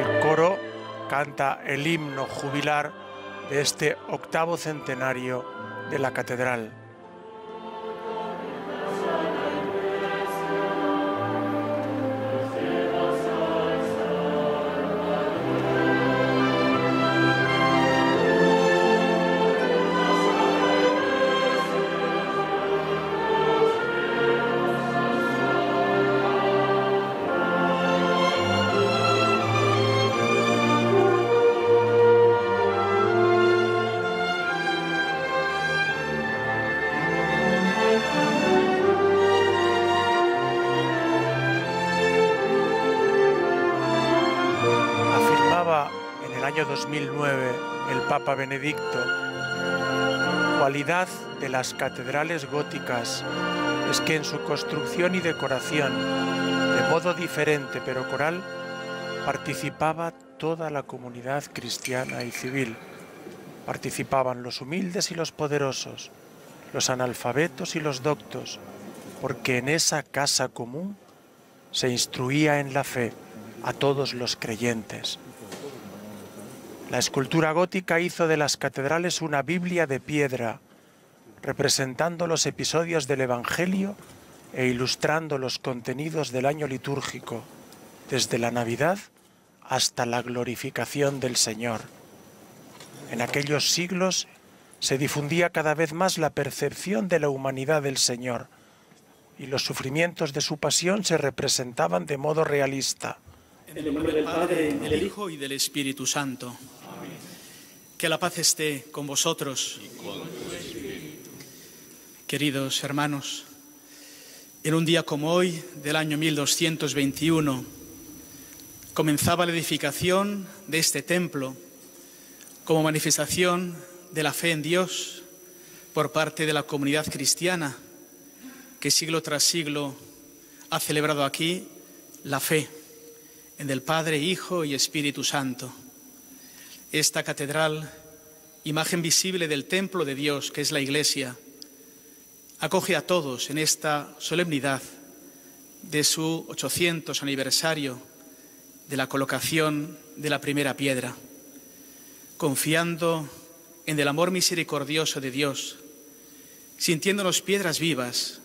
El coro canta el himno jubilar de este octavo centenario de la catedral. Benedicto, cualidad de las catedrales góticas es que en su construcción y decoración, de modo diferente pero coral, participaba toda la comunidad cristiana y civil. Participaban los humildes y los poderosos, los analfabetos y los doctos, porque en esa casa común se instruía en la fe a todos los creyentes. La escultura gótica hizo de las catedrales una Biblia de piedra, representando los episodios del Evangelio e ilustrando los contenidos del año litúrgico, desde la Navidad hasta la glorificación del Señor. En aquellos siglos se difundía cada vez más la percepción de la humanidad del Señor y los sufrimientos de su pasión se representaban de modo realista. En el nombre del Padre, del Hijo y del Espíritu Santo. Que la paz esté con vosotros. Queridos hermanos, en un día como hoy, del año 1221, comenzaba la edificación de este templo como manifestación de la fe en Dios por parte de la comunidad cristiana que siglo tras siglo ha celebrado aquí la fe en el Padre, Hijo y Espíritu Santo. Esta catedral, imagen visible del templo de Dios que es la Iglesia, acoge a todos en esta solemnidad de su 800 aniversario de la colocación de la primera piedra, confiando en el amor misericordioso de Dios, sintiéndonos piedras vivas,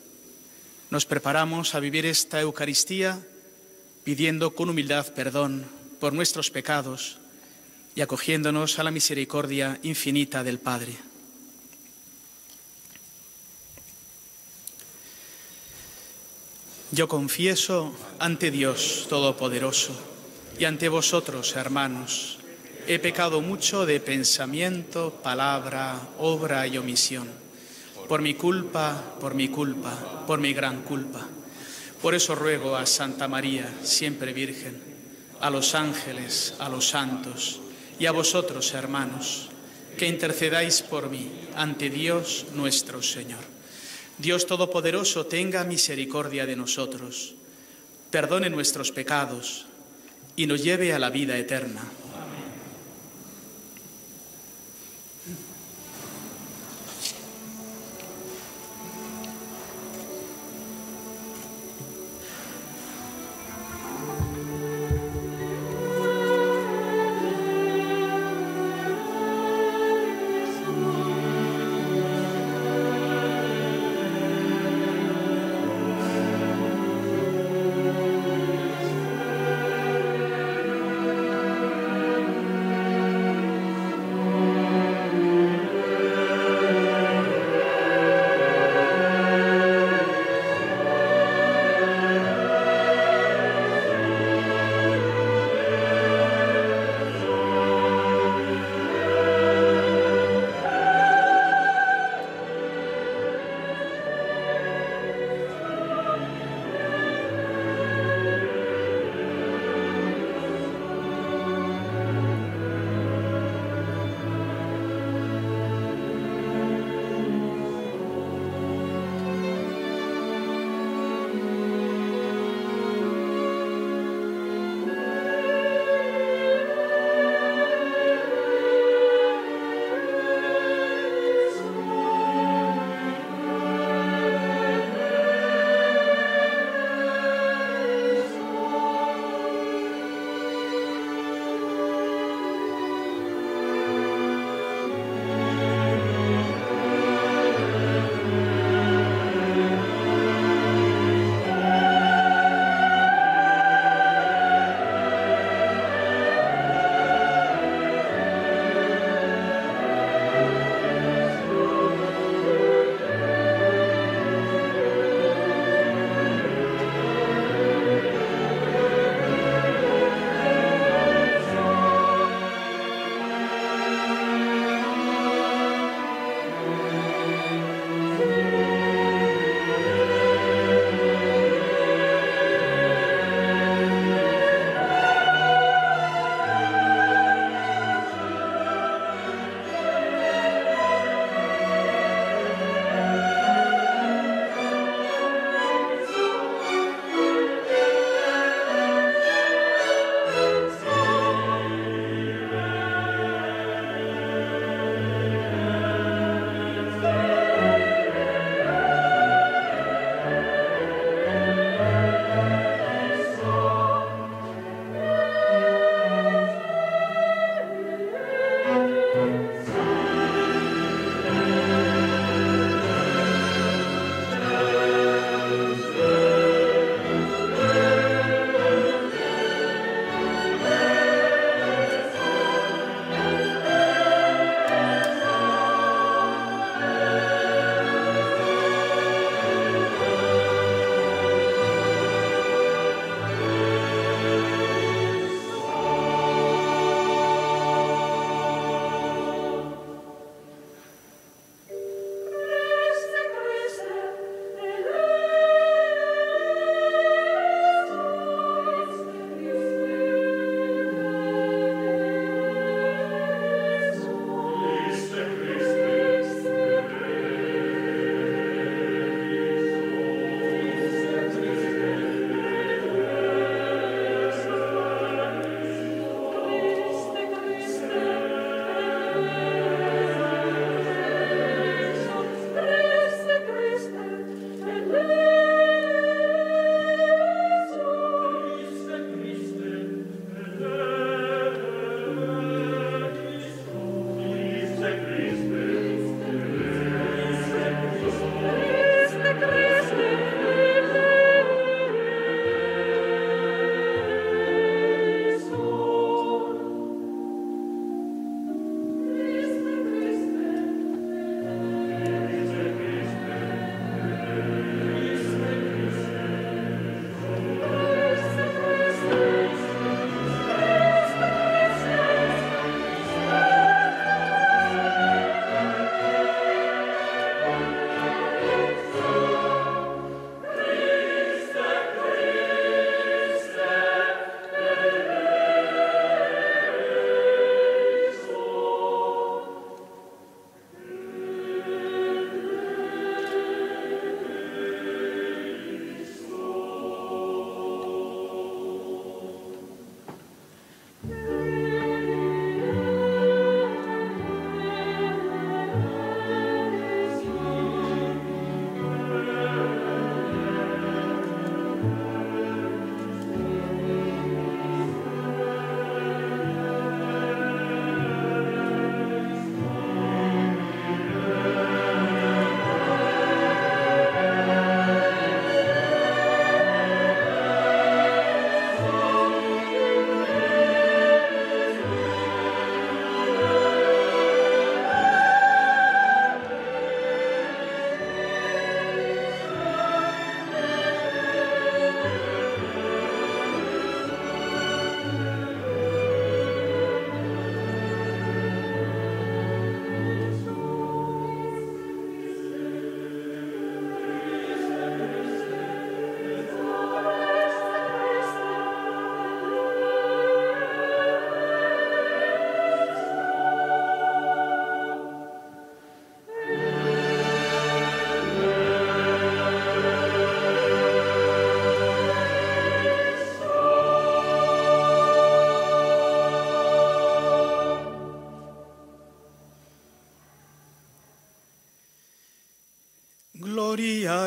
nos preparamos a vivir esta Eucaristía pidiendo con humildad perdón por nuestros pecados y acogiéndonos a la misericordia infinita del Padre. Yo confieso ante Dios Todopoderoso y ante vosotros, hermanos, he pecado mucho de pensamiento, palabra, obra y omisión. Por mi culpa, por mi culpa, por mi gran culpa. Por eso ruego a Santa María, siempre Virgen, a los ángeles, a los santos y a vosotros, hermanos, que intercedáis por mí ante Dios nuestro Señor. Dios Todopoderoso tenga misericordia de nosotros, perdone nuestros pecados y nos lleve a la vida eterna.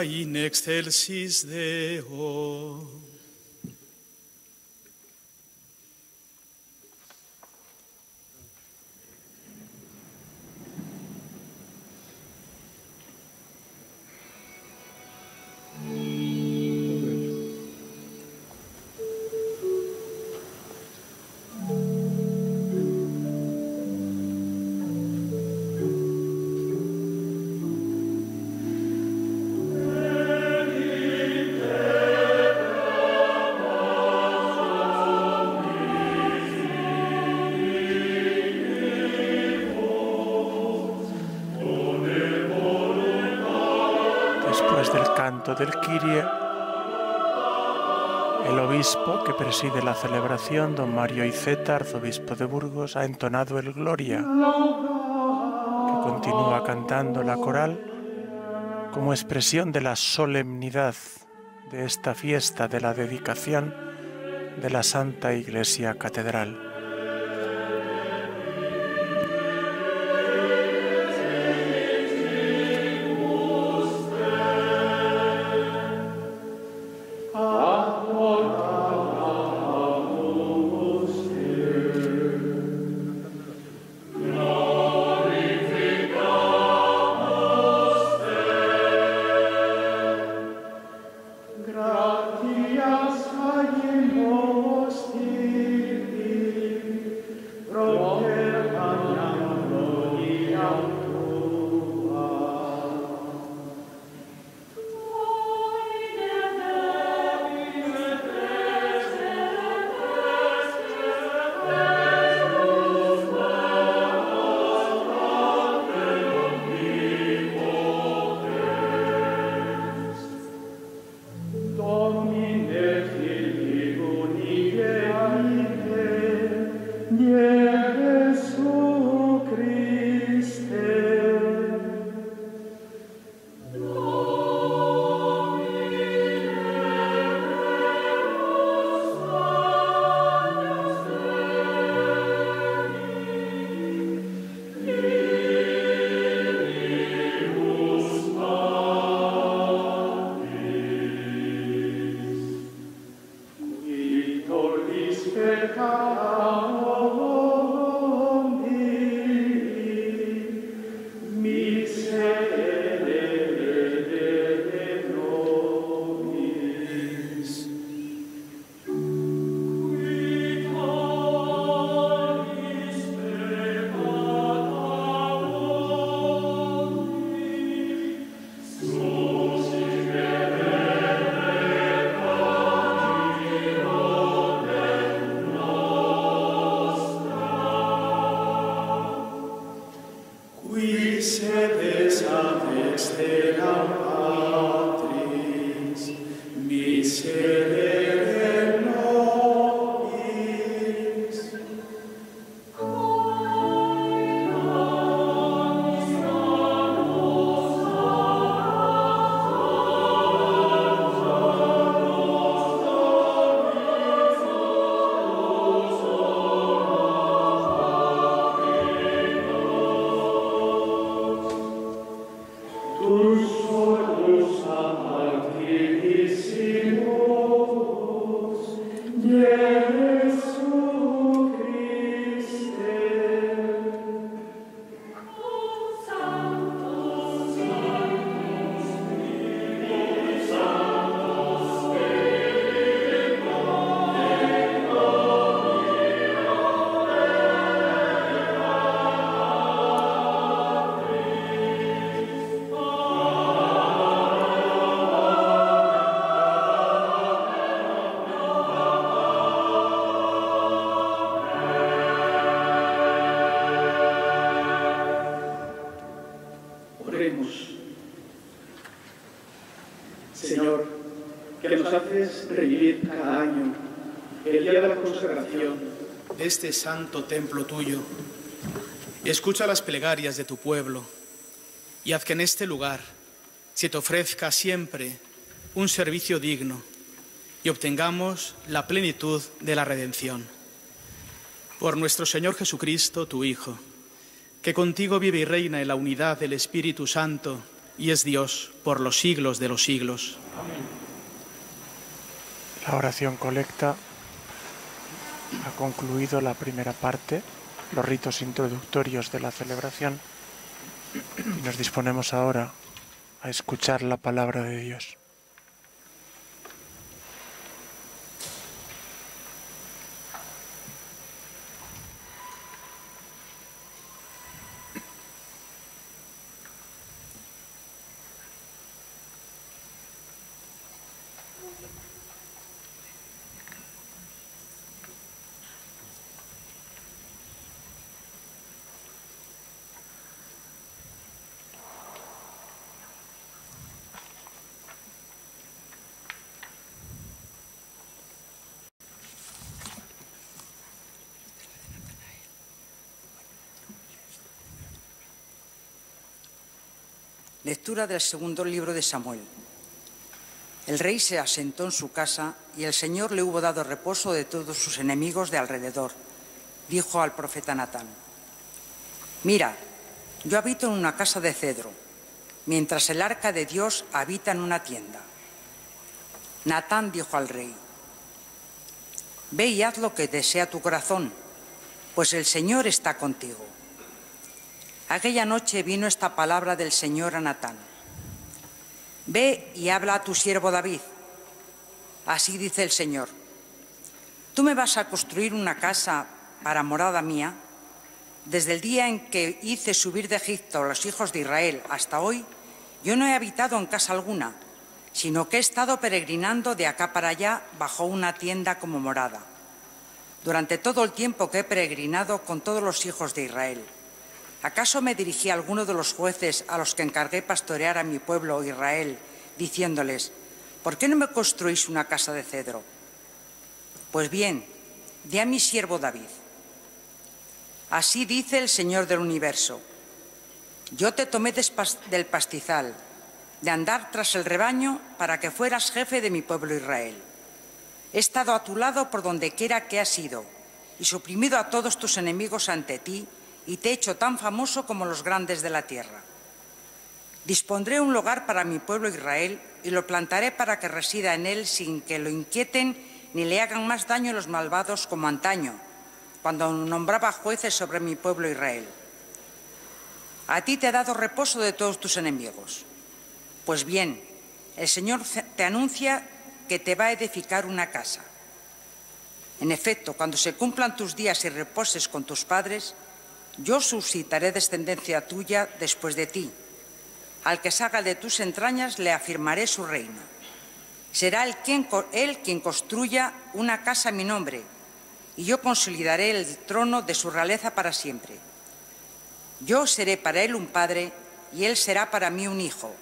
In excelsis Deo. Del Kyrie, el obispo que preside la celebración, don Mario Iceta, arzobispo de Burgos, ha entonado el Gloria, que continúa cantando la coral como expresión de la solemnidad de esta fiesta de la dedicación de la Santa Iglesia Catedral. Este santo templo tuyo. Escucha las plegarias de tu pueblo y haz que en este lugar se te ofrezca siempre un servicio digno y obtengamos la plenitud de la redención. Por nuestro Señor Jesucristo, tu Hijo, que contigo vive y reina en la unidad del Espíritu Santo y es Dios por los siglos de los siglos. La oración colecta ha concluido la primera parte, los ritos introductorios de la celebración, y nos disponemos ahora a escuchar la palabra de Dios. Lectura del segundo libro de Samuel. El rey se asentó en su casa y el Señor le hubo dado reposo de todos sus enemigos de alrededor. Dijo al profeta Natán, Mira, yo habito en una casa de cedro, mientras el arca de Dios habita en una tienda. Natán dijo al rey, Ve y haz lo que desea tu corazón, pues el Señor está contigo. Aquella noche vino esta palabra del Señor a Natán. Ve y habla a tu siervo David. Así dice el Señor. Tú me vas a construir una casa para morada mía. Desde el día en que hice subir de Egipto a los hijos de Israel hasta hoy, yo no he habitado en casa alguna, sino que he estado peregrinando de acá para allá bajo una tienda como morada. Durante todo el tiempo que he peregrinado con todos los hijos de Israel. ¿Acaso me dirigí a alguno de los jueces a los que encargué pastorear a mi pueblo Israel, diciéndoles, ¿por qué no me construís una casa de cedro? Pues bien, di a mi siervo David. Así dice el Señor del universo. Yo te tomé del pastizal, de andar tras el rebaño para que fueras jefe de mi pueblo Israel. He estado a tu lado por donde quiera que has ido y suprimido a todos tus enemigos ante ti y te he hecho tan famoso como los grandes de la tierra. Dispondré un lugar para mi pueblo Israel y lo plantaré para que resida en él sin que lo inquieten ni le hagan más daño los malvados como antaño, cuando nombraba jueces sobre mi pueblo Israel. A ti te ha dado reposo de todos tus enemigos. Pues bien, el Señor te anuncia que te va a edificar una casa. En efecto, cuando se cumplan tus días y reposes con tus padres, yo suscitaré descendencia tuya después de ti. Al que salga de tus entrañas le afirmaré su reino. Será él quien, construya una casa a mi nombre, y yo consolidaré el trono de su realeza para siempre. Yo seré para él un padre, y él será para mí un hijo.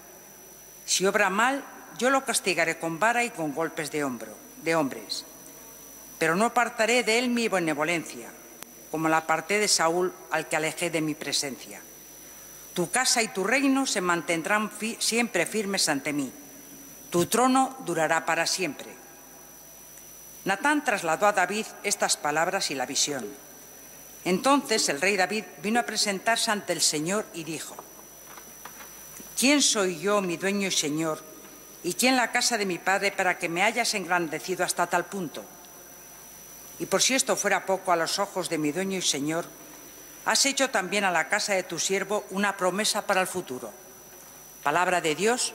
Si obra mal, yo lo castigaré con vara y con golpes de hombro, de hombres. Pero no apartaré de él mi benevolencia como la parte de Saúl al que alejé de mi presencia. Tu casa y tu reino se mantendrán siempre firmes ante mí. Tu trono durará para siempre. Natán trasladó a David estas palabras y la visión. Entonces el rey David vino a presentarse ante el Señor y dijo, ¿quién soy yo, mi dueño y Señor, y quién la casa de mi padre para que me hayas engrandecido hasta tal punto? Y por si esto fuera poco a los ojos de mi dueño y señor, has hecho también a la casa de tu siervo una promesa para el futuro. Palabra de Dios.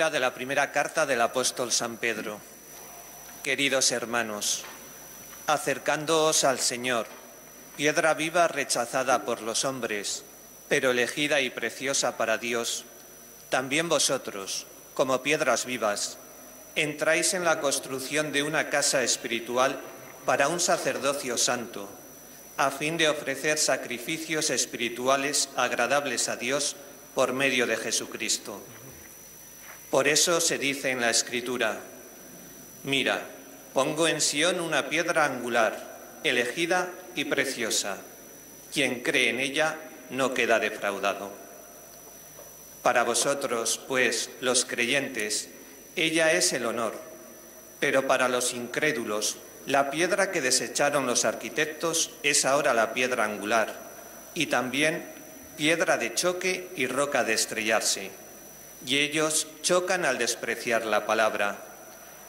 De la primera carta del apóstol San Pedro. Queridos hermanos, acercándoos al Señor, piedra viva rechazada por los hombres, pero elegida y preciosa para Dios, también vosotros, como piedras vivas, entráis en la construcción de una casa espiritual para un sacerdocio santo, a fin de ofrecer sacrificios espirituales agradables a Dios por medio de Jesucristo. Por eso se dice en la Escritura, mira, pongo en Sión una piedra angular, elegida y preciosa. Quien cree en ella no queda defraudado. Para vosotros, pues, los creyentes, ella es el honor, pero para los incrédulos, la piedra que desecharon los arquitectos es ahora la piedra angular, y también piedra de choque y roca de estrellarse y ellos chocan al despreciar la palabra.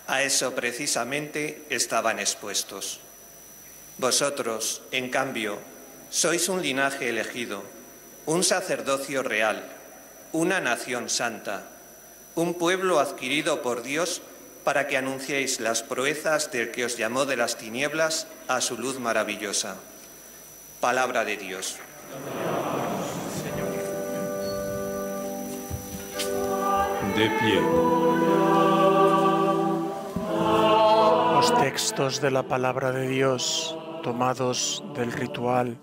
A eso precisamente estaban expuestos. Vosotros, en cambio, sois un linaje elegido, un sacerdocio real, una nación santa, un pueblo adquirido por Dios para que anunciéis las proezas del que os llamó de las tinieblas a su luz maravillosa. Palabra de Dios. Los textos de la palabra de Dios tomados del ritual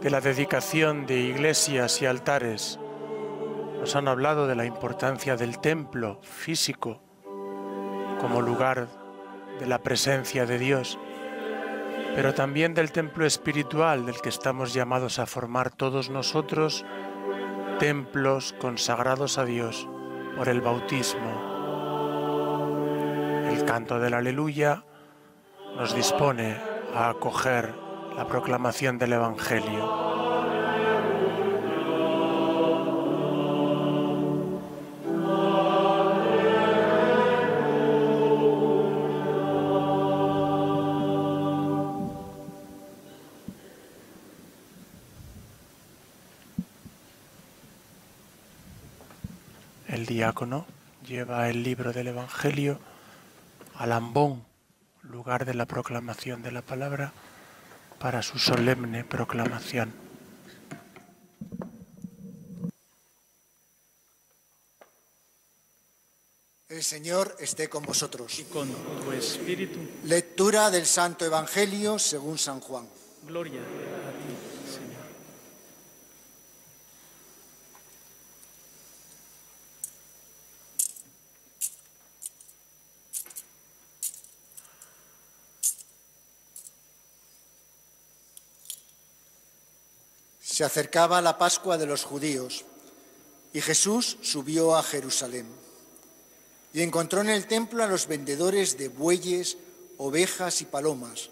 de la dedicación de iglesias y altares nos han hablado de la importancia del templo físico como lugar de la presencia de Dios, pero también del templo espiritual del que estamos llamados a formar todos nosotros, templos consagrados a Dios por el bautismo. El canto del aleluya nos dispone a acoger la proclamación del Evangelio. Diácono lleva el libro del Evangelio al ambón, lugar de la proclamación de la palabra, para su solemne proclamación. El Señor esté con vosotros. y con tu espíritu. Lectura del Santo Evangelio según San Juan. Gloria a ti, Se acercaba la Pascua de los judíos y Jesús subió a Jerusalén y encontró en el templo a los vendedores de bueyes, ovejas y palomas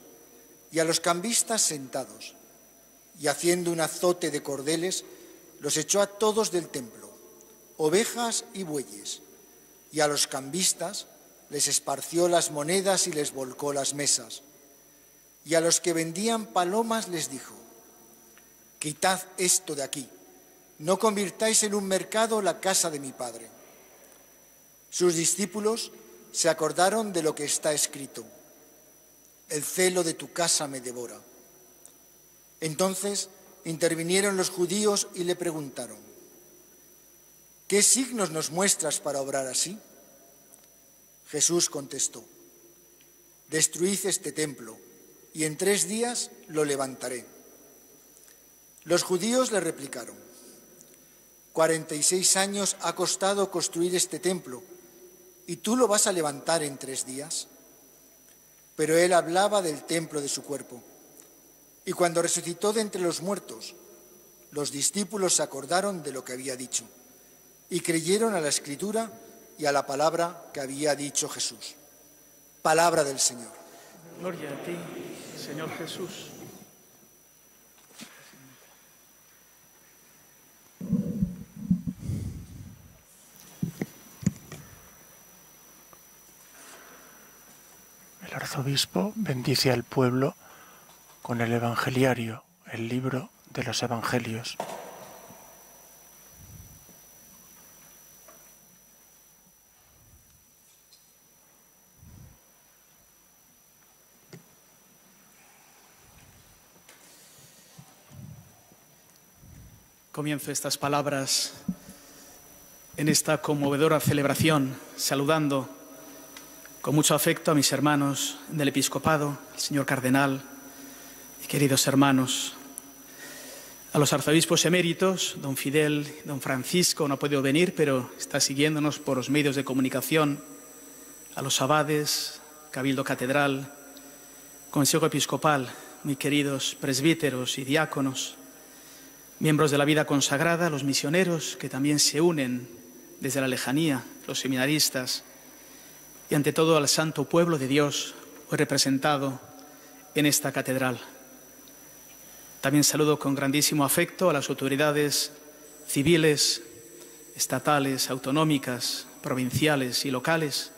y a los cambistas sentados y haciendo un azote de cordeles los echó a todos del templo, ovejas y bueyes, y a los cambistas les esparció las monedas y les volcó las mesas. Y a los que vendían palomas les dijo, quitad esto de aquí, no convirtáis en un mercado la casa de mi Padre. Sus discípulos se acordaron de lo que está escrito, el celo de tu casa me devora. Entonces intervinieron los judíos y le preguntaron, ¿qué signos nos muestras para obrar así? Jesús contestó, destruid este templo y en tres días lo levantaré. Los judíos le replicaron, cuarenta y seis años ha costado construir este templo y tú lo vas a levantar en tres días. Pero él hablaba del templo de su cuerpo. Y cuando resucitó de entre los muertos, los discípulos se acordaron de lo que había dicho y creyeron a la escritura y a la palabra que había dicho Jesús. Palabra del Señor. Gloria a ti, Señor Jesús. El arzobispo bendice al pueblo con el Evangeliario, el libro de los Evangelios. Comienzo estas palabras en esta conmovedora celebración, saludando con mucho afecto a mis hermanos del episcopado, el señor cardenal y queridos hermanos, a los arzobispos eméritos, don Fidel, don Francisco, no ha podido venir, pero está siguiéndonos por los medios de comunicación, a los abades, cabildo catedral, consejo episcopal, muy queridos presbíteros y diáconos, miembros de la vida consagrada, los misioneros que también se unen desde la lejanía, los seminaristas, y ante todo al santo pueblo de Dios hoy representado en esta catedral. También saludo con grandísimo afecto a las autoridades civiles, estatales, autonómicas, provinciales y locales,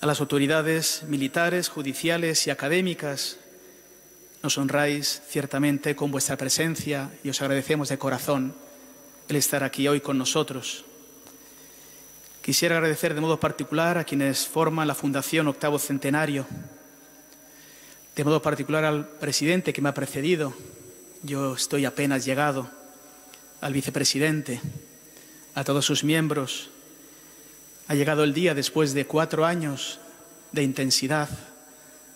a las autoridades militares, judiciales y académicas. Nos honráis ciertamente con vuestra presencia y os agradecemos de corazón el estar aquí hoy con nosotros. Quisiera agradecer de modo particular a quienes forman la Fundación Octavo Centenario, de modo particular al presidente que me ha precedido. Yo estoy apenas llegado, al vicepresidente, a todos sus miembros. Ha llegado el día después de cuatro años de intensidad,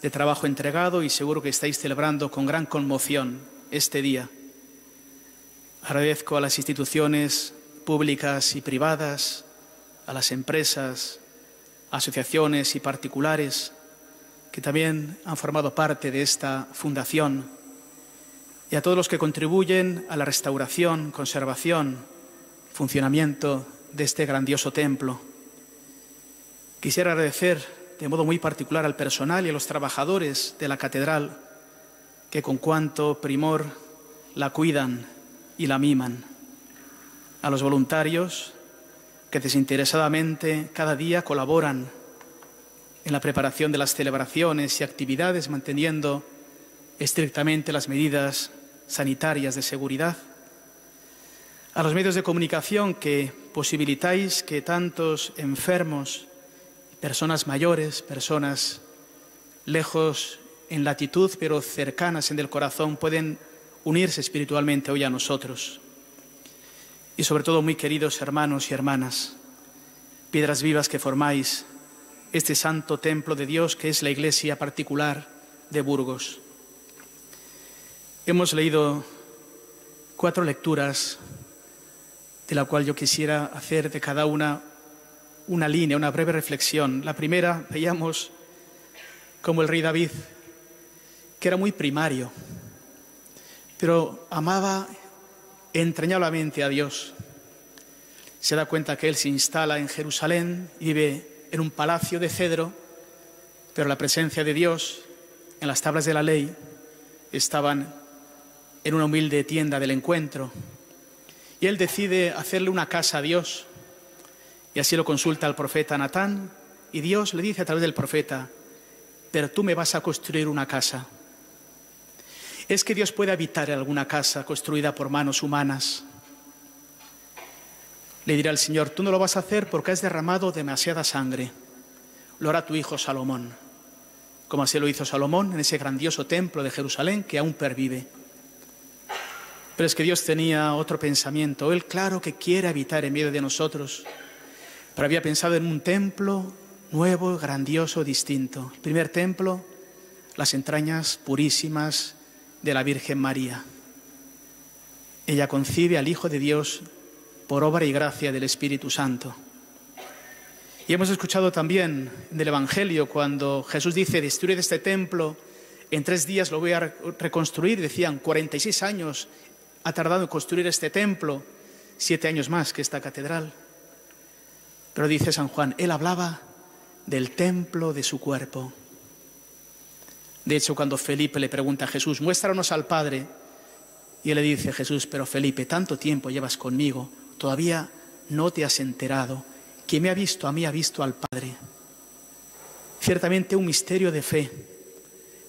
de trabajo entregado y seguro que estáis celebrando con gran conmoción este día. Agradezco a las instituciones públicas y privadas, a las empresas, asociaciones y particulares que también han formado parte de esta fundación y a todos los que contribuyen a la restauración, conservación, funcionamiento de este grandioso templo. Quisiera agradecer de modo muy particular al personal y a los trabajadores de la catedral que con cuanto primor la cuidan y la miman, a los voluntarios que desinteresadamente cada día colaboran en la preparación de las celebraciones y actividades, manteniendo estrictamente las medidas sanitarias de seguridad, a los medios de comunicación que posibilitáis que tantos enfermos, personas mayores, personas lejos en latitud pero cercanas en el corazón, pueden unirse espiritualmente hoy a nosotros y sobre todo muy queridos hermanos y hermanas, piedras vivas que formáis este santo templo de Dios que es la iglesia particular de Burgos. Hemos leído cuatro lecturas de la cual yo quisiera hacer de cada una una línea, una breve reflexión. La primera veíamos como el rey David, que era muy primario, pero amaba entrañablemente a Dios. Se da cuenta que él se instala en Jerusalén, vive en un palacio de cedro, pero la presencia de Dios en las tablas de la ley estaban en una humilde tienda del encuentro. Y él decide hacerle una casa a Dios Y así lo consulta el profeta Natán y Dios le dice a través del profeta, pero tú me vas a construir una casa. Es que Dios puede habitar en alguna casa construida por manos humanas. Le dirá el Señor, tú no lo vas a hacer porque has derramado demasiada sangre. Lo hará tu hijo Salomón, como así lo hizo Salomón en ese grandioso templo de Jerusalén que aún pervive. Pero es que Dios tenía otro pensamiento. Él claro que quiere habitar en medio de nosotros, pero había pensado en un templo nuevo, grandioso, distinto. El primer templo, las entrañas purísimas de la Virgen María. Ella concibe al Hijo de Dios por obra y gracia del Espíritu Santo. Y hemos escuchado también del Evangelio cuando Jesús dice, destruid este templo, en tres días lo voy a reconstruir. Decían, 46 años ha tardado en construir este templo, siete años más que esta catedral. Pero dice San Juan, él hablaba del templo de su cuerpo. De hecho, cuando Felipe le pregunta a Jesús, muéstranos al Padre, y él le dice, Jesús, pero Felipe, tanto tiempo llevas conmigo, todavía no te has enterado. Quien me ha visto a mí ha visto al Padre. Ciertamente un misterio de fe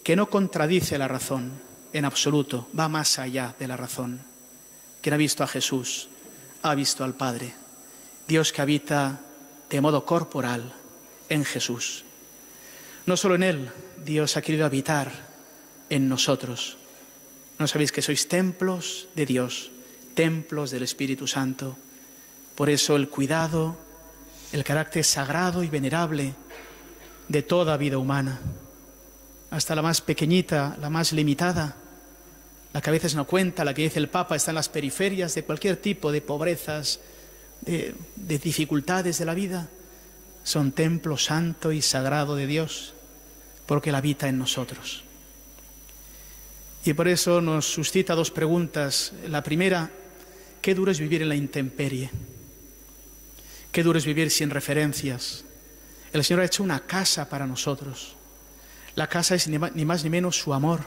que no contradice la razón en absoluto, va más allá de la razón. Quien ha visto a Jesús ha visto al Padre. Dios que habita de modo corporal en Jesús. No solo en Él, Dios ha querido habitar en nosotros. ¿No sabéis que sois templos de Dios, templos del Espíritu Santo? Por eso el cuidado, el carácter sagrado y venerable de toda vida humana, hasta la más pequeñita, la más limitada, la que a veces no cuenta, la que dice el Papa, está en las periferias de cualquier tipo de pobrezas, de, de dificultades de la vida, son templo santo y sagrado de Dios, porque Él habita en nosotros. Y por eso nos suscita dos preguntas. La primera, qué duro es vivir en la intemperie, qué duro es vivir sin referencias. El Señor ha hecho una casa para nosotros. La casa es ni más ni menos su amor.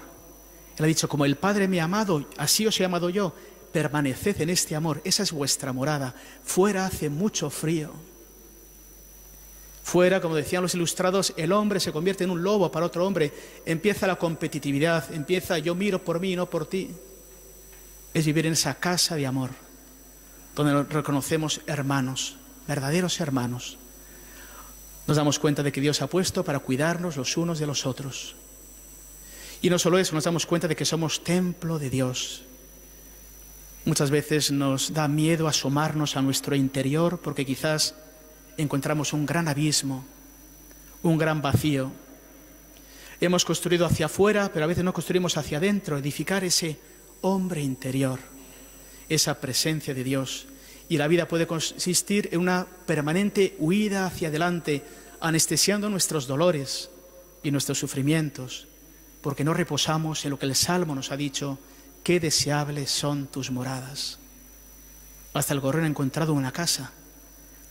Él ha dicho, como el Padre me ha amado, así os he amado yo, permaneced en este amor, esa es vuestra morada. Fuera hace mucho frío. Fuera, como decían los ilustrados, el hombre se convierte en un lobo para otro hombre, empieza la competitividad, empieza yo miro por mí, no por ti. Es vivir en esa casa de amor, donde nos reconocemos hermanos, verdaderos hermanos. Nos damos cuenta de que Dios ha puesto para cuidarnos los unos de los otros. Y no solo eso, nos damos cuenta de que somos templo de Dios. Muchas veces nos da miedo asomarnos a nuestro interior porque quizás encontramos un gran abismo, un gran vacío. Hemos construido hacia afuera, pero a veces no construimos hacia adentro, edificar ese hombre interior, esa presencia de Dios. Y la vida puede consistir en una permanente huida hacia adelante, anestesiando nuestros dolores y nuestros sufrimientos, porque no reposamos en lo que el Salmo nos ha dicho, qué deseables son tus moradas. Hasta el gorrión ha encontrado una casa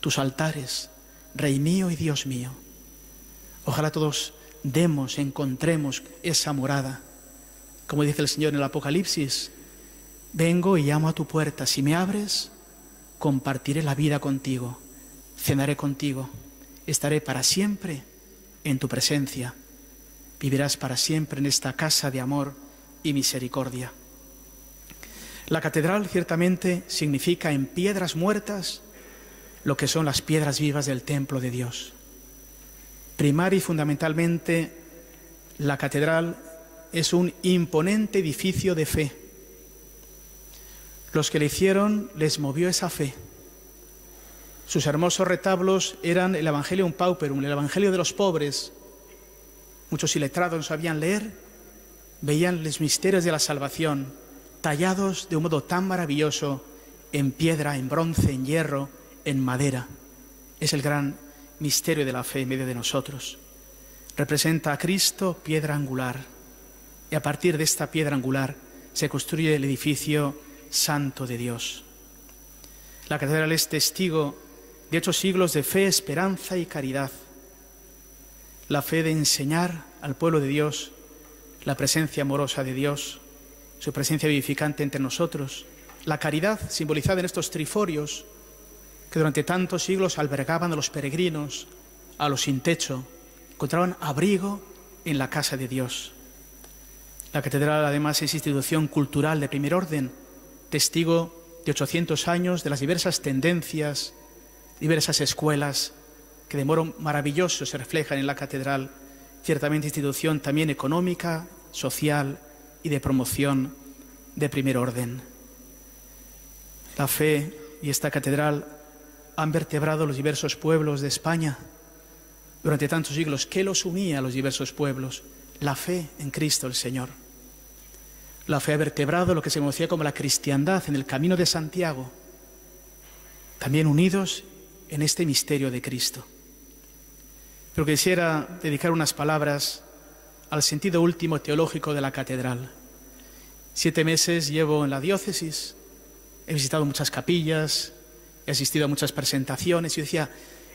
tus altares, Rey mío y Dios mío. Ojalá todos demos, encontremos esa morada. Como dice el Señor en el Apocalipsis, vengo y llamo a tu puerta. Si me abres, compartiré la vida contigo, cenaré contigo, estaré para siempre en tu presencia. Vivirás para siempre en esta casa de amor y misericordia. La catedral ciertamente significa en piedras muertas lo que son las piedras vivas del templo de Dios. Primaria y fundamentalmente, la catedral es un imponente edificio de fe. Los que le hicieron les movió esa fe. Sus hermosos retablos eran el Evangelio un Pauperum, el Evangelio de los pobres. Muchos iletrados no sabían leer, veían los misterios de la salvación, tallados de un modo tan maravilloso en piedra, en bronce, en hierro, en madera. Es el gran misterio de la fe en medio de nosotros. Representa a Cristo piedra angular y a partir de esta piedra angular se construye el edificio santo de Dios. La catedral es testigo de ocho siglos de fe, esperanza y caridad. La fe de enseñar al pueblo de Dios la presencia amorosa de Dios, su presencia vivificante entre nosotros. La caridad simbolizada en estos triforios que durante tantos siglos albergaban a los peregrinos, a los sin techo, encontraban abrigo en la casa de Dios. La catedral además es institución cultural de primer orden, testigo de 800 años de las diversas tendencias, diversas escuelas que de modo maravilloso se reflejan en la catedral, ciertamente institución también económica, social y de promoción de primer orden. La fe y esta catedral han vertebrado los diversos pueblos de España durante tantos siglos. ¿Qué los unía a los diversos pueblos? La fe en Cristo el Señor. La fe ha vertebrado lo que se conocía como la cristiandad en el camino de Santiago, también unidos en este misterio de Cristo. Pero quisiera dedicar unas palabras al sentido último teológico de la catedral. Siete meses llevo en la diócesis, he visitado muchas capillas, he asistido a muchas presentaciones y decía,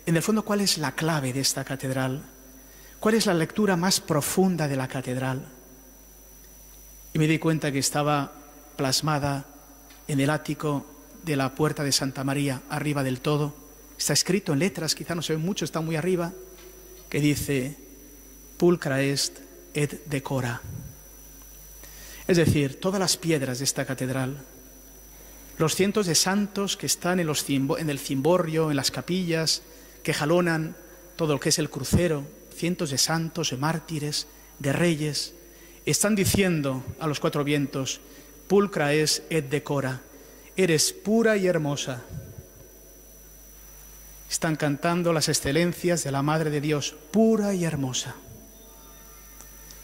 en el fondo, ¿cuál es la clave de esta catedral? ¿Cuál es la lectura más profunda de la catedral? Y me di cuenta que estaba plasmada en el ático de la puerta de Santa María, arriba del todo. Está escrito en letras, quizá no se ve mucho, está muy arriba, que dice, pulcra est et decora. Es decir, todas las piedras de esta catedral, los cientos de santos que están en, el cimborrio, en las capillas, que jalonan todo lo que es el crucero, cientos de santos, de mártires, de reyes, están diciendo a los cuatro vientos, pulcra es et decora, eres pura y hermosa. Están cantando las excelencias de la Madre de Dios, pura y hermosa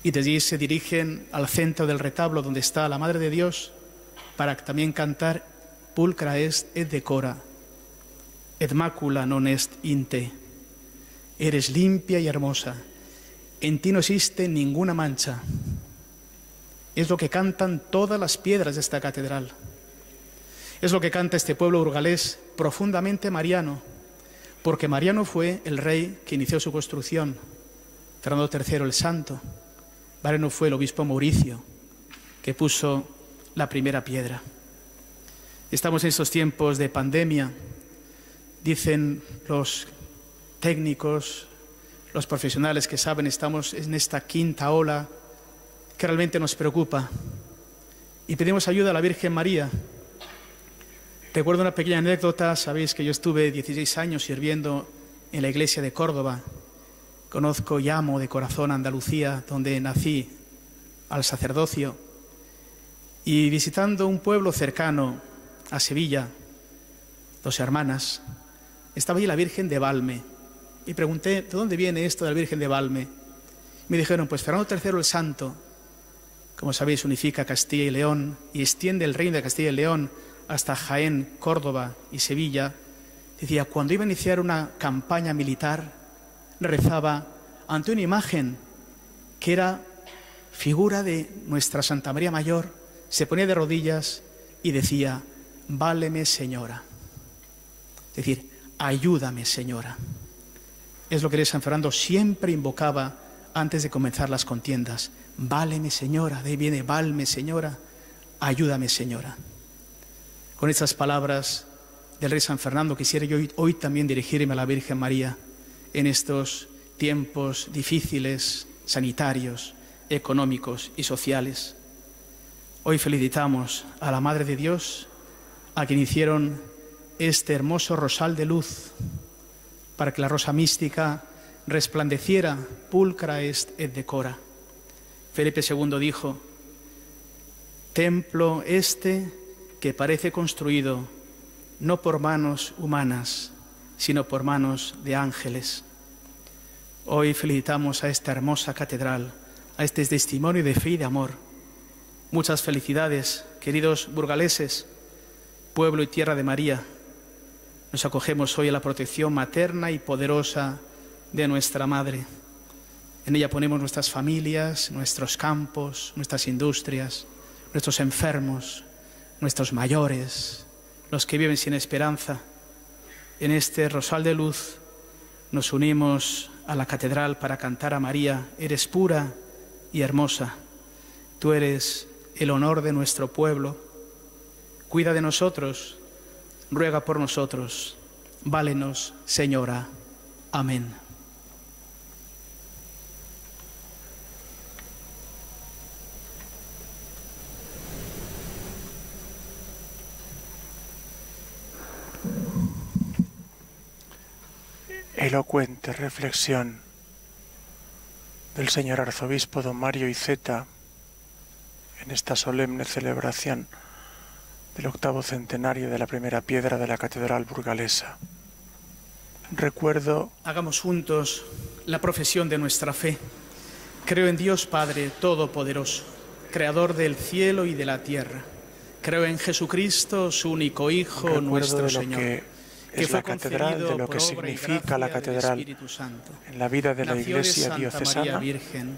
y desde allí se dirigen al centro del retablo donde está la Madre de Dios para también cantar Pulcra est et decora, et macula non est inte. Eres limpia y hermosa, en ti no existe ninguna mancha. Es lo que cantan todas las piedras de esta catedral. Es lo que canta este pueblo burgalés profundamente mariano, porque Mariano fue el rey que inició su construcción, Fernando III el Santo no fue el obispo Mauricio que puso la primera piedra. Estamos en estos tiempos de pandemia. Dicen los técnicos, los profesionales que saben, estamos en esta quinta ola que realmente nos preocupa. Y pedimos ayuda a la Virgen María. Recuerdo una pequeña anécdota, sabéis que yo estuve 16 años sirviendo en la iglesia de Córdoba Conozco y amo de corazón Andalucía, donde nací, al sacerdocio. Y visitando un pueblo cercano a Sevilla, dos hermanas, estaba allí la Virgen de Valme. Y pregunté, ¿de dónde viene esto de la Virgen de Valme? Me dijeron, pues Fernando III el Santo, como sabéis, unifica Castilla y León y extiende el reino de Castilla y León hasta Jaén, Córdoba y Sevilla. Decía, cuando iba a iniciar una campaña militar, rezaba ante una imagen que era figura de nuestra Santa María Mayor, se ponía de rodillas y decía, váleme Señora. Es decir, ayúdame Señora. Es lo que San Fernando siempre invocaba antes de comenzar las contiendas. Váleme Señora, de ahí viene, válme Señora, ayúdame Señora. Con estas palabras del rey San Fernando quisiera yo hoy también dirigirme a la Virgen María en estos tiempos difíciles, sanitarios, económicos y sociales. Hoy felicitamos a la Madre de Dios, a quien hicieron este hermoso rosal de luz, para que la rosa mística resplandeciera, pulcra est et decora. Felipe II dijo, templo este que parece construido no por manos humanas, sino por manos de ángeles. Hoy felicitamos a esta hermosa catedral, a este testimonio de fe y de amor. Muchas felicidades, queridos burgaleses, pueblo y tierra de María. Nos acogemos hoy a la protección materna y poderosa de nuestra Madre. En ella ponemos nuestras familias, nuestros campos, nuestras industrias, nuestros enfermos, nuestros mayores, los que viven sin esperanza en este rosal de luz nos unimos a la catedral para cantar a María, eres pura y hermosa, tú eres el honor de nuestro pueblo, cuida de nosotros, ruega por nosotros, Válenos, Señora. Amén. Elocuente reflexión del señor arzobispo don Mario Iceta en esta solemne celebración del octavo centenario de la primera piedra de la Catedral burgalesa. Recuerdo... Hagamos juntos la profesión de nuestra fe. Creo en Dios Padre Todopoderoso, Creador del cielo y de la tierra. Creo en Jesucristo, su único Hijo, Recuerdo nuestro de lo Señor. que que es la catedral, de lo que significa la catedral en la vida de la Iglesia diocesana Virgen,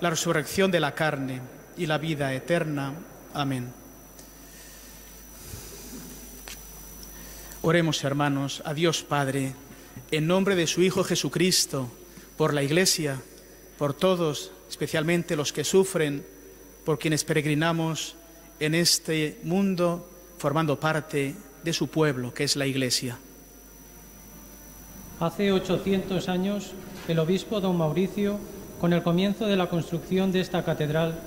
la resurrección de la carne y la vida eterna. Amén. Oremos, hermanos, a Dios Padre, en nombre de su Hijo Jesucristo, por la Iglesia, por todos, especialmente los que sufren, por quienes peregrinamos en este mundo, formando parte de su pueblo, que es la Iglesia. Hace 800 años, el obispo don Mauricio, con el comienzo de la construcción de esta catedral,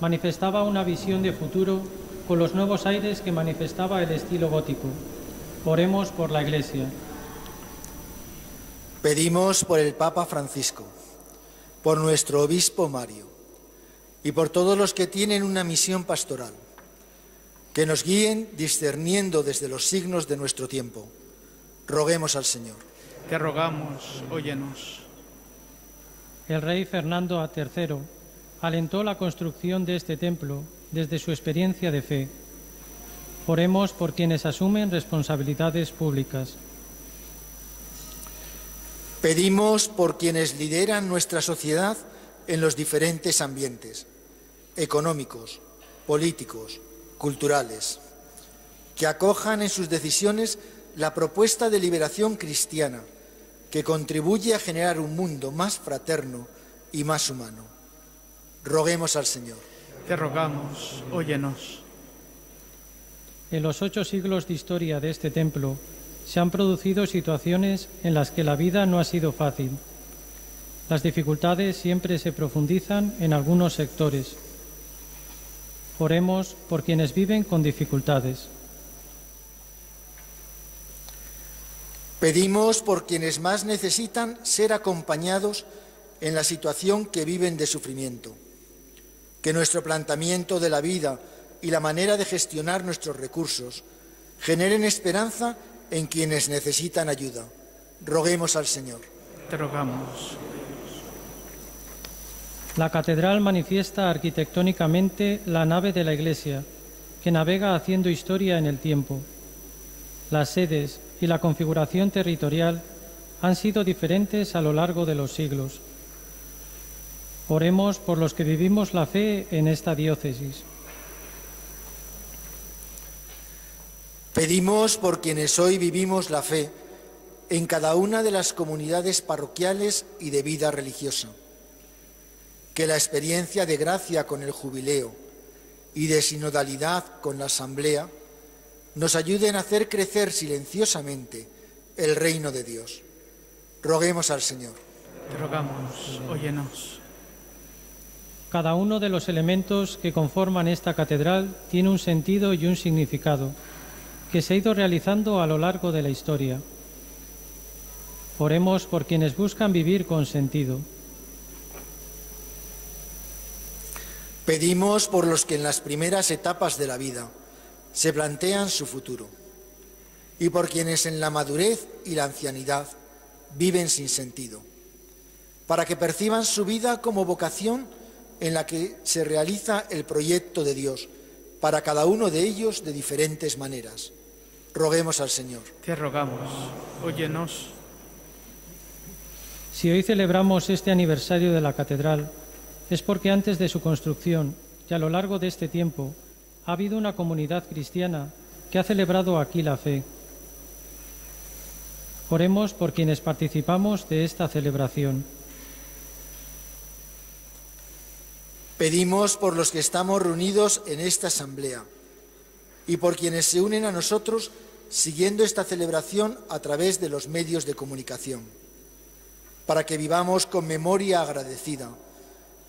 manifestaba una visión de futuro con los nuevos aires que manifestaba el estilo gótico. Oremos por la Iglesia. Pedimos por el Papa Francisco, por nuestro obispo Mario y por todos los que tienen una misión pastoral, que nos guíen discerniendo desde los signos de nuestro tiempo. Roguemos al Señor. Te rogamos, óyenos. El rey Fernando III alentó la construcción de este templo desde su experiencia de fe. Oremos por quienes asumen responsabilidades públicas. Pedimos por quienes lideran nuestra sociedad en los diferentes ambientes, económicos, políticos, culturales, que acojan en sus decisiones la propuesta de liberación cristiana que contribuye a generar un mundo más fraterno y más humano. Roguemos al Señor. Te rogamos, óyenos. En los ocho siglos de historia de este templo se han producido situaciones en las que la vida no ha sido fácil. Las dificultades siempre se profundizan en algunos sectores. Oremos por quienes viven con dificultades. Pedimos por quienes más necesitan ser acompañados en la situación que viven de sufrimiento. Que nuestro planteamiento de la vida y la manera de gestionar nuestros recursos generen esperanza en quienes necesitan ayuda. Roguemos al Señor. Rogamos. La catedral manifiesta arquitectónicamente la nave de la Iglesia, que navega haciendo historia en el tiempo. Las sedes y la configuración territorial han sido diferentes a lo largo de los siglos. Oremos por los que vivimos la fe en esta diócesis. Pedimos por quienes hoy vivimos la fe en cada una de las comunidades parroquiales y de vida religiosa. Que la experiencia de gracia con el jubileo y de sinodalidad con la asamblea nos ayuden a hacer crecer silenciosamente el reino de Dios. Roguemos al Señor. Te rogamos, óyenos. Cada uno de los elementos que conforman esta catedral tiene un sentido y un significado que se ha ido realizando a lo largo de la historia. Oremos por quienes buscan vivir con sentido. Pedimos por los que en las primeras etapas de la vida se plantean su futuro y por quienes en la madurez y la ancianidad viven sin sentido, para que perciban su vida como vocación en la que se realiza el proyecto de Dios para cada uno de ellos de diferentes maneras. Roguemos al Señor. Te rogamos, óyenos. Si hoy celebramos este aniversario de la catedral, es porque antes de su construcción y a lo largo de este tiempo ha habido una comunidad cristiana que ha celebrado aquí la fe. Oremos por quienes participamos de esta celebración. Pedimos por los que estamos reunidos en esta asamblea y por quienes se unen a nosotros siguiendo esta celebración a través de los medios de comunicación, para que vivamos con memoria agradecida,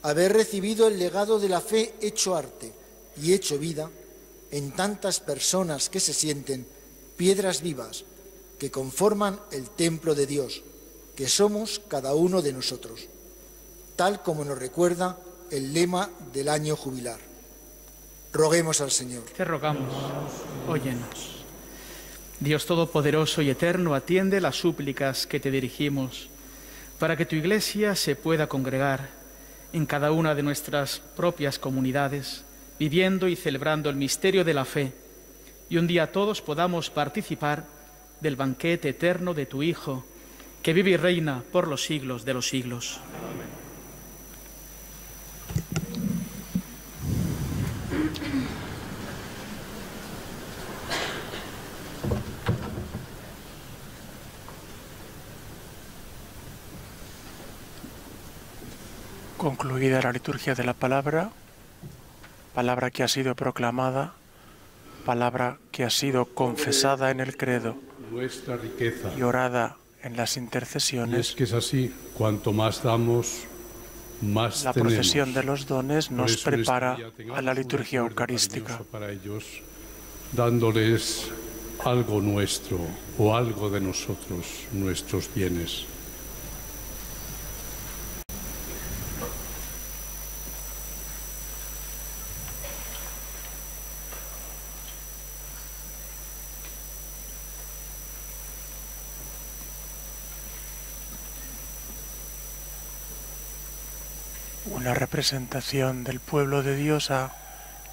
haber recibido el legado de la fe hecho arte y hecho vida en tantas personas que se sienten piedras vivas que conforman el templo de Dios, que somos cada uno de nosotros, tal como nos recuerda el lema del año jubilar. Roguemos al Señor. Te rogamos, óyenos. Dios Todopoderoso y Eterno, atiende las súplicas que te dirigimos para que tu iglesia se pueda congregar en cada una de nuestras propias comunidades, viviendo y celebrando el misterio de la fe, y un día todos podamos participar del banquete eterno de tu Hijo, que vive y reina por los siglos de los siglos. Concluida la liturgia de la palabra, palabra que ha sido proclamada, palabra que ha sido confesada en el credo Nuestra riqueza. y orada en las Y es intercesiones, que es así, cuanto más damos, más la tenemos. procesión de los dones nos prepara a la liturgia eucarística. para ellos, dándoles algo nuestro o algo de nosotros, nuestros bienes. Una representación del pueblo de Dios ha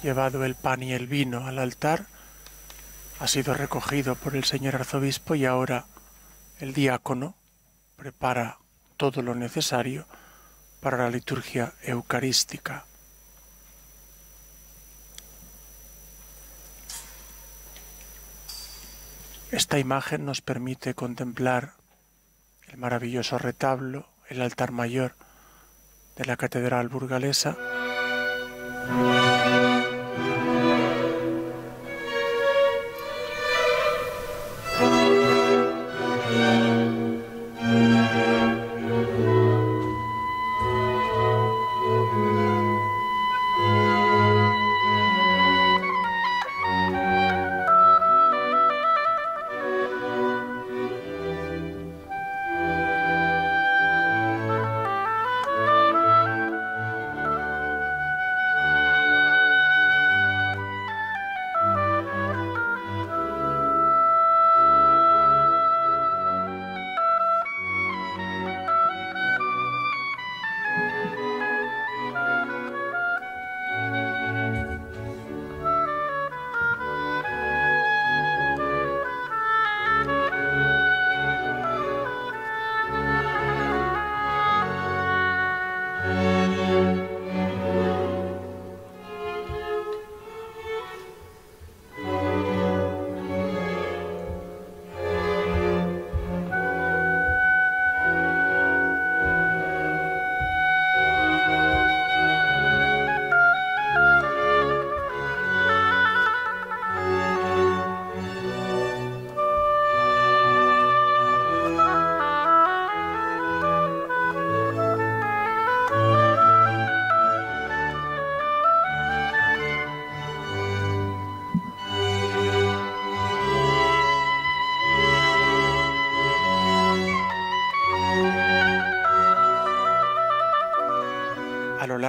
llevado el pan y el vino al altar, ha sido recogido por el señor arzobispo y ahora el diácono prepara todo lo necesario para la liturgia eucarística. Esta imagen nos permite contemplar el maravilloso retablo, el altar mayor de la catedral burgalesa.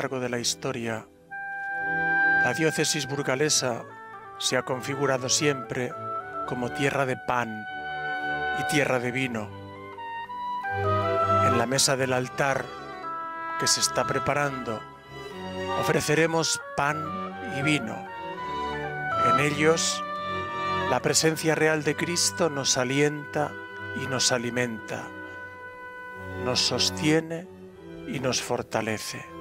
De la historia, la diócesis burgalesa se ha configurado siempre como tierra de pan y tierra de vino. En la mesa del altar que se está preparando, ofreceremos pan y vino. En ellos, la presencia real de Cristo nos alienta y nos alimenta. nos sostiene y nos fortalece.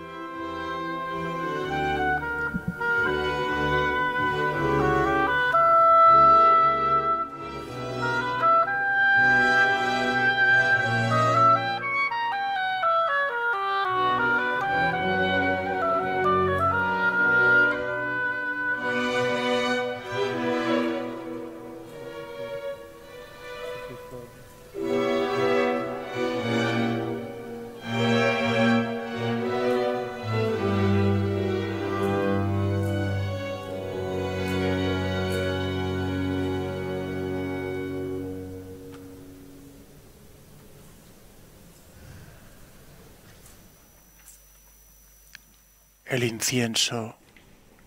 El incienso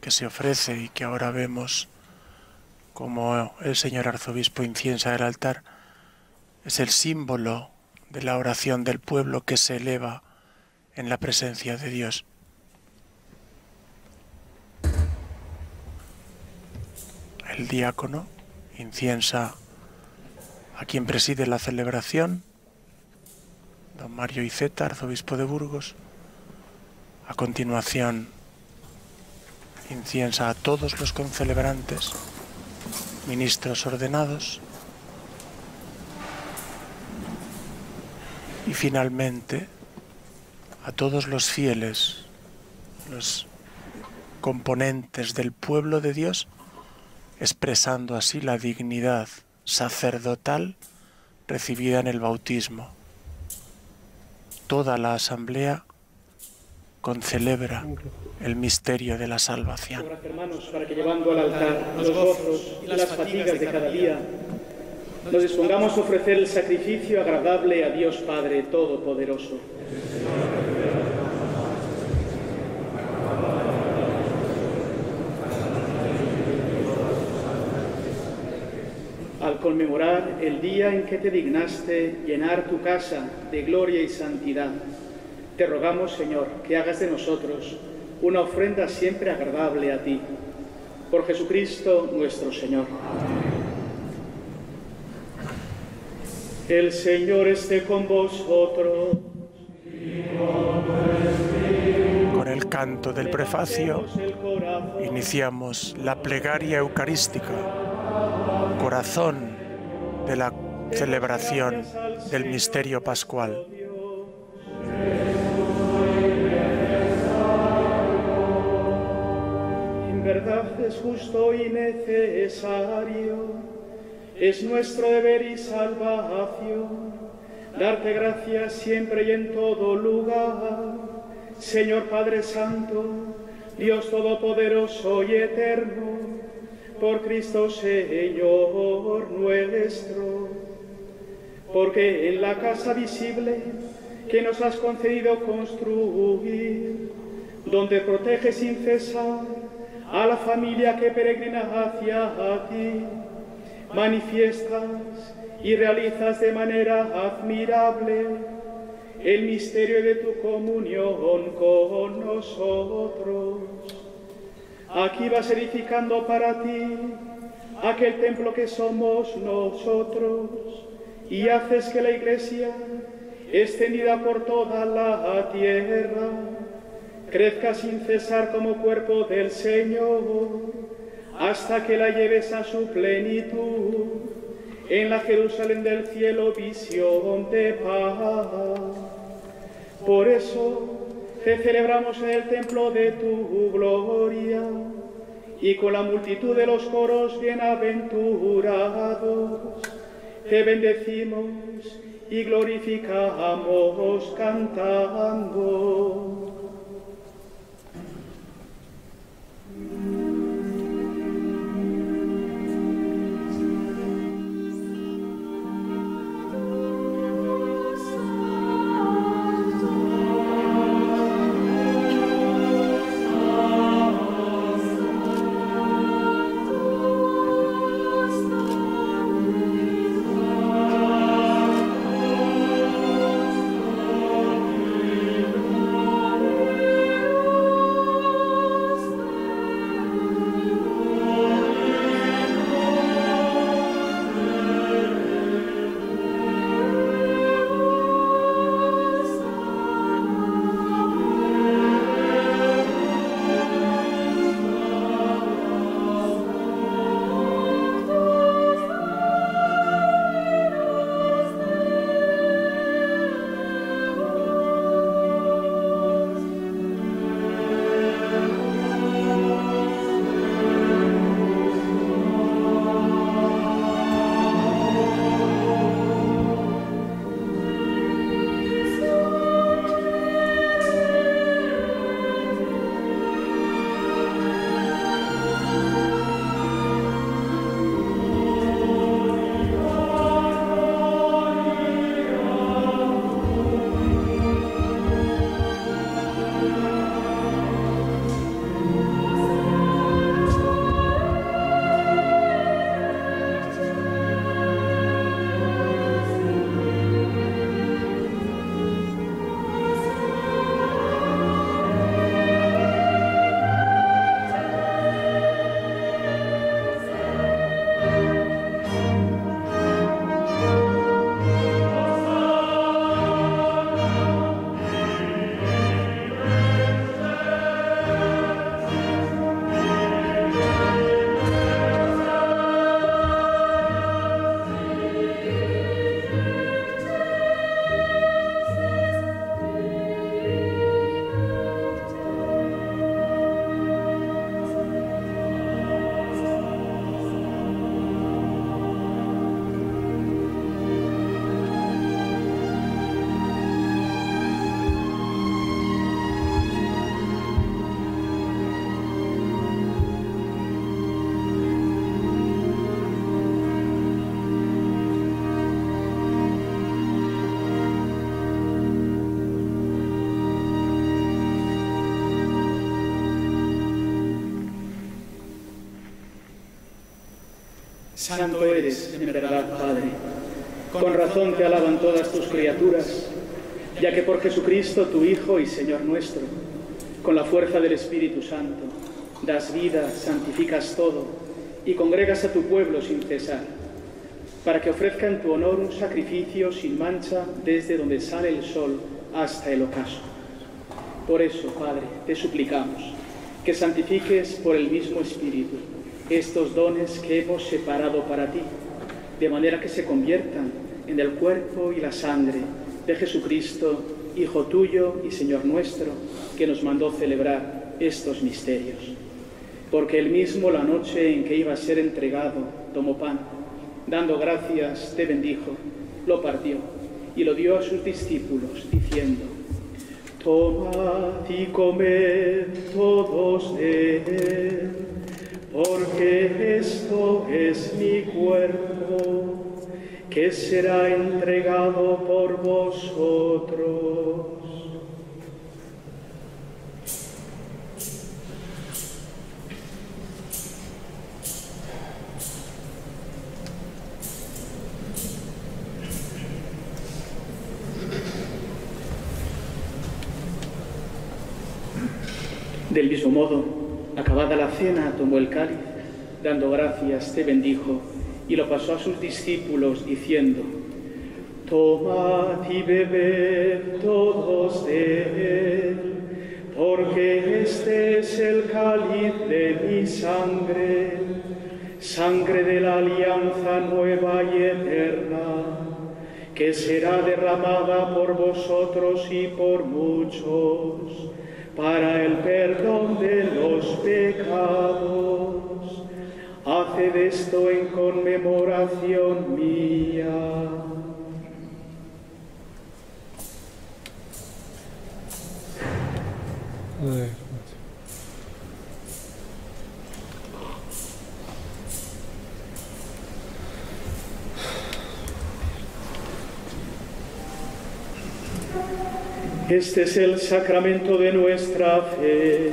que se ofrece y que ahora vemos como el señor arzobispo inciensa el altar, es el símbolo de la oración del pueblo que se eleva en la presencia de Dios. El diácono inciensa a quien preside la celebración, don Mario Iceta, arzobispo de Burgos, a continuación, inciensa a todos los concelebrantes, ministros ordenados y finalmente a todos los fieles, los componentes del pueblo de Dios, expresando así la dignidad sacerdotal recibida en el bautismo. Toda la asamblea concelebra el misterio de la salvación. hermanos, para que llevando al altar los gozos y las fatigas de cada día, nos dispongamos a ofrecer el sacrificio agradable a Dios Padre Todopoderoso. Al conmemorar el día en que te dignaste llenar tu casa de gloria y santidad, te rogamos, Señor, que hagas de nosotros una ofrenda siempre agradable a ti. Por Jesucristo nuestro Señor. El Señor esté con vosotros. Con el canto del prefacio iniciamos la plegaria eucarística, corazón de la celebración del misterio pascual. Verdad es justo y necesario, es nuestro deber y salvación, darte gracias siempre y en todo lugar, Señor Padre Santo, Dios Todopoderoso y Eterno, por Cristo Señor nuestro, porque en la casa visible que nos has concedido construir, donde protege sin cesar a la familia que peregrina hacia ti, manifiestas y realizas de manera admirable el misterio de tu comunión con nosotros. Aquí vas edificando para ti aquel templo que somos nosotros y haces que la iglesia, extendida por toda la tierra, crezca sin cesar como cuerpo del Señor, hasta que la lleves a su plenitud, en la Jerusalén del cielo visión de paz. Por eso te celebramos en el templo de tu gloria, y con la multitud de los coros bienaventurados, te bendecimos y glorificamos cantando. Thank you. Santo eres, en verdad, Padre. Con razón te alaban todas tus criaturas, ya que por Jesucristo, tu Hijo y Señor nuestro, con la fuerza del Espíritu Santo, das vida, santificas todo y congregas a tu pueblo sin cesar, para que ofrezca en tu honor un sacrificio sin mancha desde donde sale el sol hasta el ocaso. Por eso, Padre, te suplicamos que santifiques por el mismo Espíritu estos dones que hemos separado para ti, de manera que se conviertan en el cuerpo y la sangre de Jesucristo, Hijo tuyo y Señor nuestro, que nos mandó celebrar estos misterios. Porque él mismo la noche en que iba a ser entregado tomó pan, dando gracias te bendijo, lo partió y lo dio a sus discípulos, diciendo, Tomad y comed todos de él porque esto es mi cuerpo que será entregado por vosotros. Del mismo modo, Acabada la cena, tomó el cáliz, dando gracias, te bendijo y lo pasó a sus discípulos diciendo, Tomad y bebed todos de él, porque este es el cáliz de mi sangre, sangre de la alianza nueva y eterna, que será derramada por vosotros y por muchos para el perdón de los pecados. Haced esto en conmemoración mía. Este es el sacramento de nuestra fe.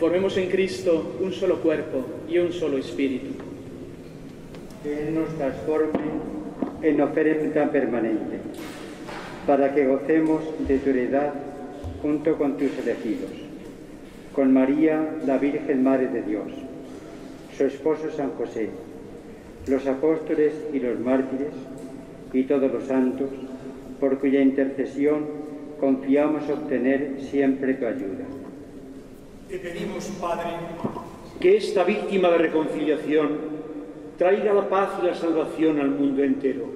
Formemos en Cristo un solo cuerpo y un solo espíritu. Que Él nos transforme en oferta permanente, para que gocemos de tu heredad junto con tus elegidos, con María, la Virgen Madre de Dios, su esposo San José, los apóstoles y los mártires y todos los santos, por cuya intercesión confiamos obtener siempre tu ayuda. Te pedimos, Padre, que esta víctima de reconciliación traiga la paz y la salvación al mundo entero.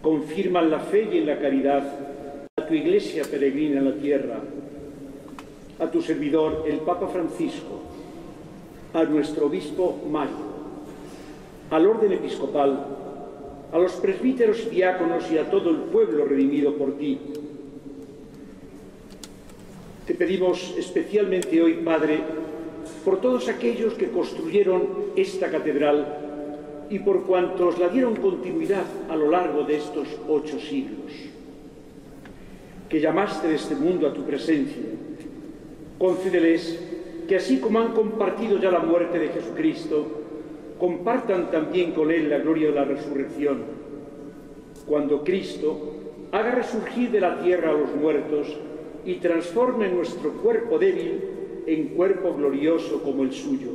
Confirma en la fe y en la caridad a tu iglesia peregrina en la tierra, a tu servidor, el Papa Francisco, a nuestro obispo Mario, al orden episcopal, a los presbíteros y diáconos y a todo el pueblo redimido por ti. Te pedimos especialmente hoy, Padre, por todos aquellos que construyeron esta catedral y por cuantos la dieron continuidad a lo largo de estos ocho siglos. Que llamaste de este mundo a tu presencia, concédeles que así como han compartido ya la muerte de Jesucristo, compartan también con Él la gloria de la resurrección, cuando Cristo haga resurgir de la tierra a los muertos y transforme nuestro cuerpo débil en cuerpo glorioso como el suyo.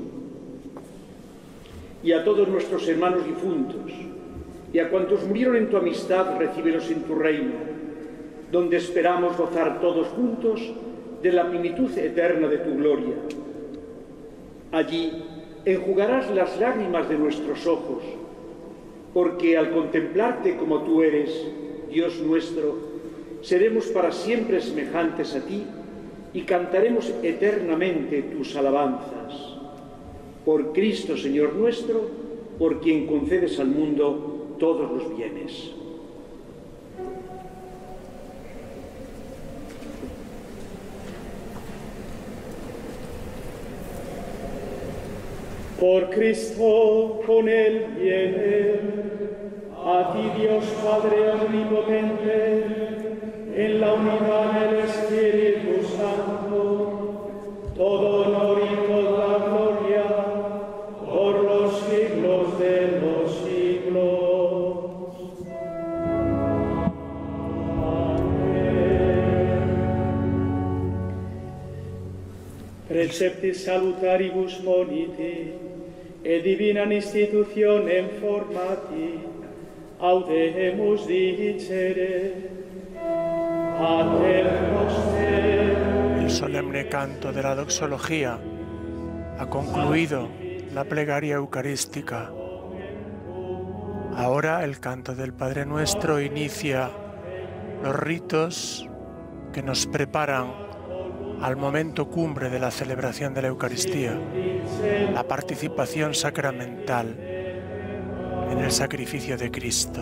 Y a todos nuestros hermanos difuntos, y a cuantos murieron en tu amistad, recíbelos en tu reino, donde esperamos gozar todos juntos de la plenitud eterna de tu gloria. Allí enjugarás las lágrimas de nuestros ojos, porque al contemplarte como tú eres, Dios nuestro, seremos para siempre semejantes a ti y cantaremos eternamente tus alabanzas. Por Cristo, Señor nuestro, por quien concedes al mundo todos los bienes. Por Cristo, con Él Él, a ti Dios Padre Omnipotente, en la unidad del Espíritu Santo, todo honor y toda gloria por los siglos de los siglos. Amén. Preceptis salutaribus moniti, e divinan institutionem formati, audemus dicere, El solemne canto de la doxología ha concluido la plegaria eucarística. Ahora el canto del Padre Nuestro inicia los ritos que nos preparan al momento cumbre de la celebración de la Eucaristía, la participación sacramental en el sacrificio de Cristo.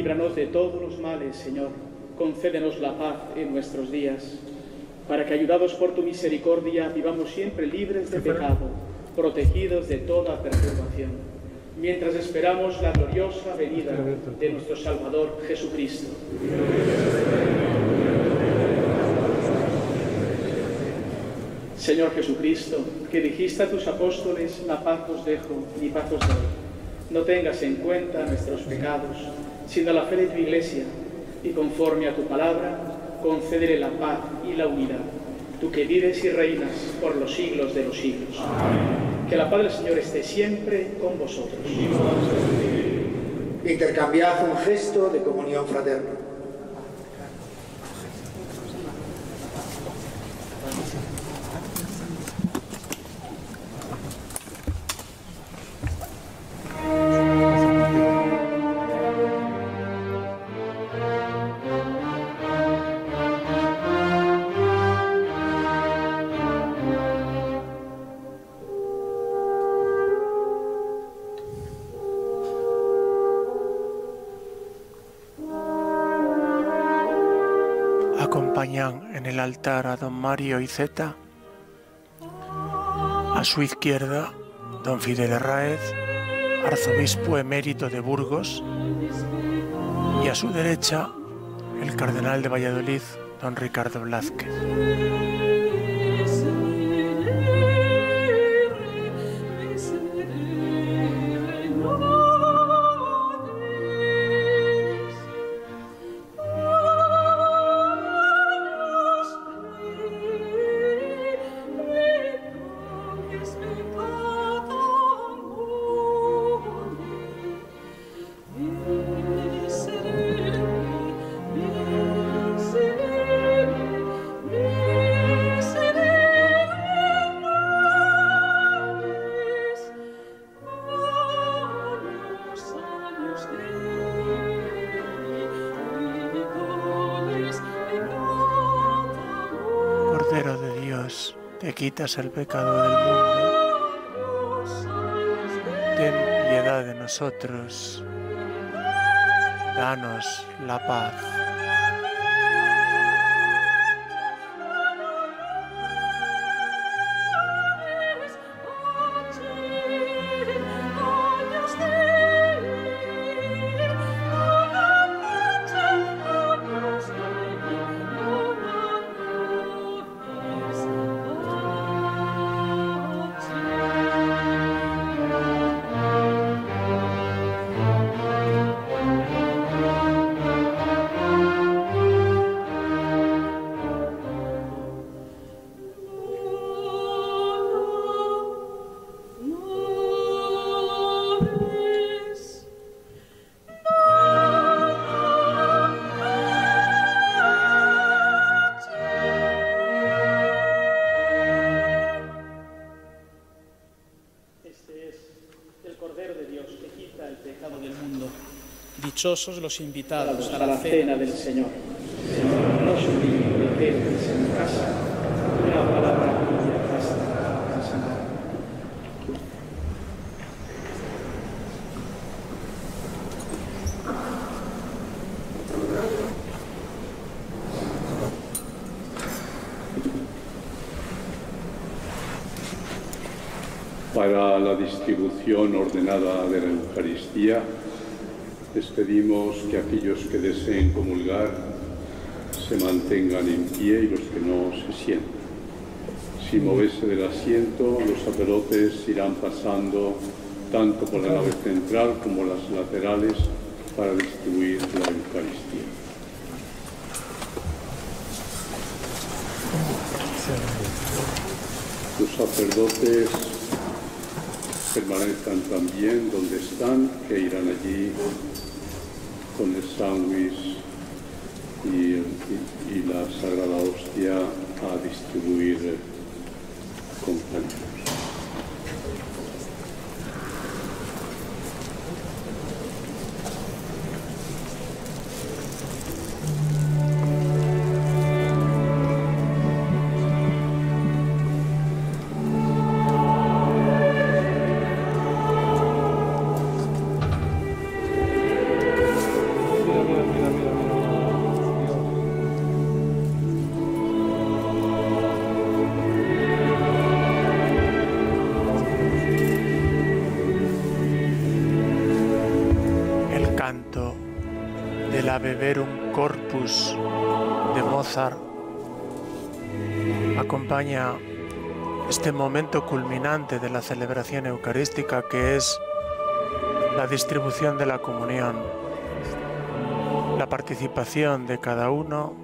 Líbranos de todos los males, Señor. Concédenos la paz en nuestros días, para que, ayudados por tu misericordia, vivamos siempre libres de pecado, protegidos de toda perturbación, mientras esperamos la gloriosa venida de nuestro Salvador Jesucristo. Señor Jesucristo, que dijiste a tus apóstoles, la paz os dejo, mi paz os doy. No tengas en cuenta nuestros pecados, sino la fe de tu Iglesia, y conforme a tu palabra, concédele la paz y la unidad, tú que vives y reinas por los siglos de los siglos. Que la paz del Señor esté siempre con vosotros. Intercambiad un gesto de comunión fraterna. En el altar a don Mario Iceta, a su izquierda don Fidel Herráez, arzobispo emérito de Burgos, y a su derecha el cardenal de Valladolid, don Ricardo Blázquez. El pecado del mundo, ten piedad de nosotros, danos la paz. Dichosos los invitados a la cena. del Señor. No os olvidéis de en casa. Una palabra tuya Para la distribución ordenada de la Eucaristía, les pedimos que aquellos que deseen comulgar se mantengan en pie y los que no se sienten. Sin moverse del asiento, los sacerdotes irán pasando tanto por la nave central como las laterales para distribuir la Eucaristía. Los sacerdotes permanezcan también donde están, que irán allí con el sándwich y, la Sagrada Hostia a distribuir con este momento culminante de la celebración eucarística que es la distribución de la comunión, la participación de cada uno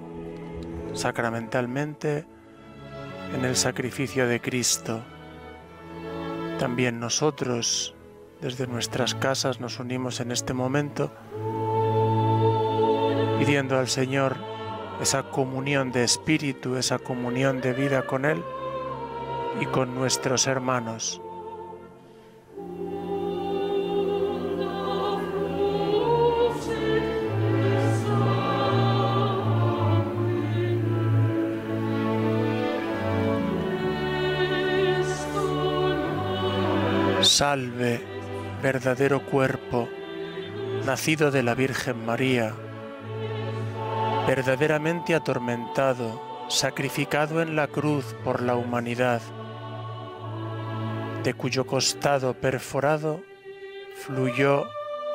sacramentalmente en el sacrificio de Cristo. También nosotros desde nuestras casas nos unimos en este momento pidiendo al Señor esa comunión de espíritu, esa comunión de vida con Él y con nuestros hermanos. Salve, verdadero cuerpo, nacido de la Virgen María verdaderamente atormentado, sacrificado en la cruz por la humanidad, de cuyo costado perforado fluyó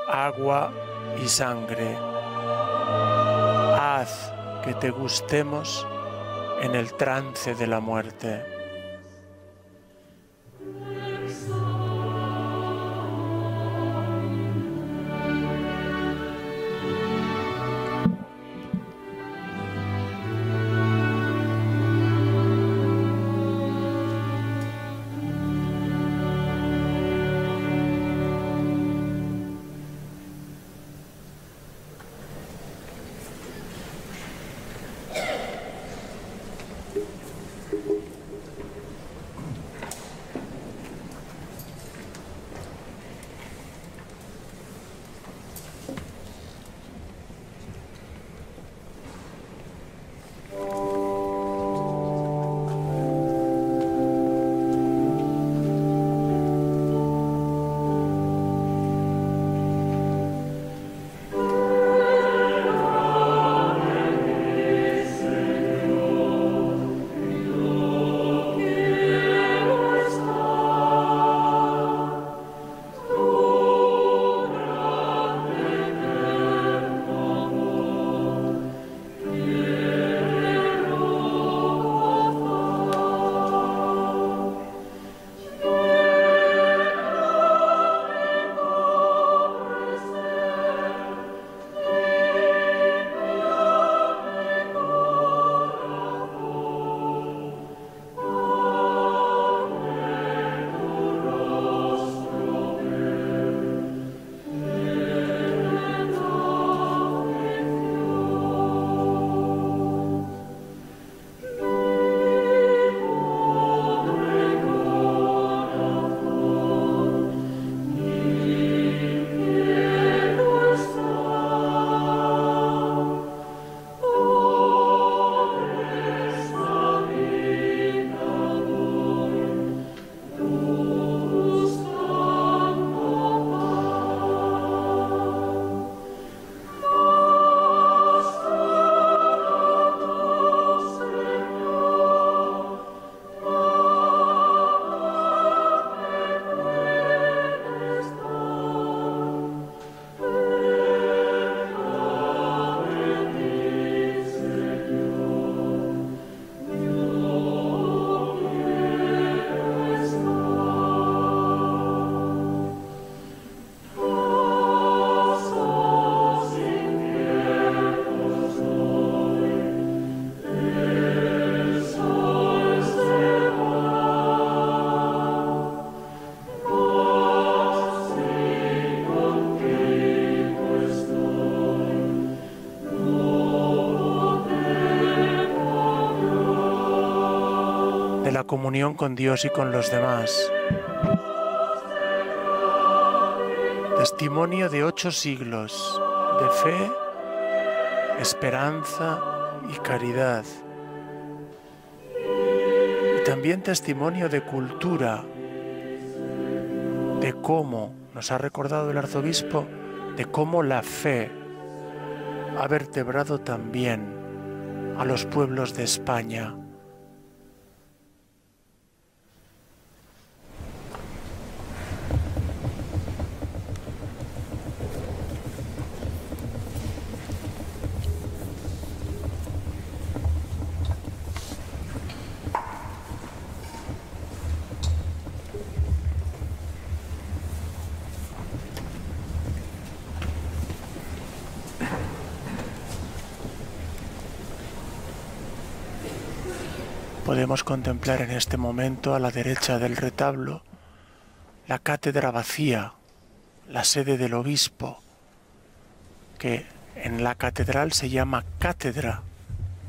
agua y sangre. Haz que te gustemos en el trance de la muerte. Comunión con Dios y con los demás. Testimonio de ocho siglos de fe, esperanza y caridad. Y también testimonio de cultura, de cómo, nos ha recordado el arzobispo, de cómo la fe ha vertebrado también a los pueblos de España. Contemplar en este momento a la derecha del retablo la cátedra vacía, la sede del obispo, que en la catedral se llama cátedra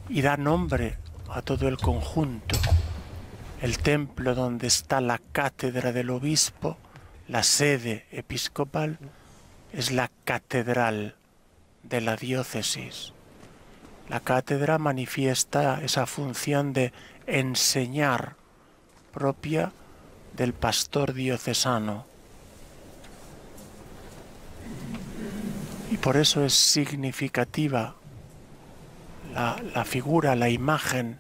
y da nombre a todo el conjunto. El templo donde está la cátedra del obispo, la sede episcopal, es la catedral de la diócesis. La cátedra manifiesta esa función de enseñar propia del pastor diocesano. Y por eso es significativa la, figura, la imagen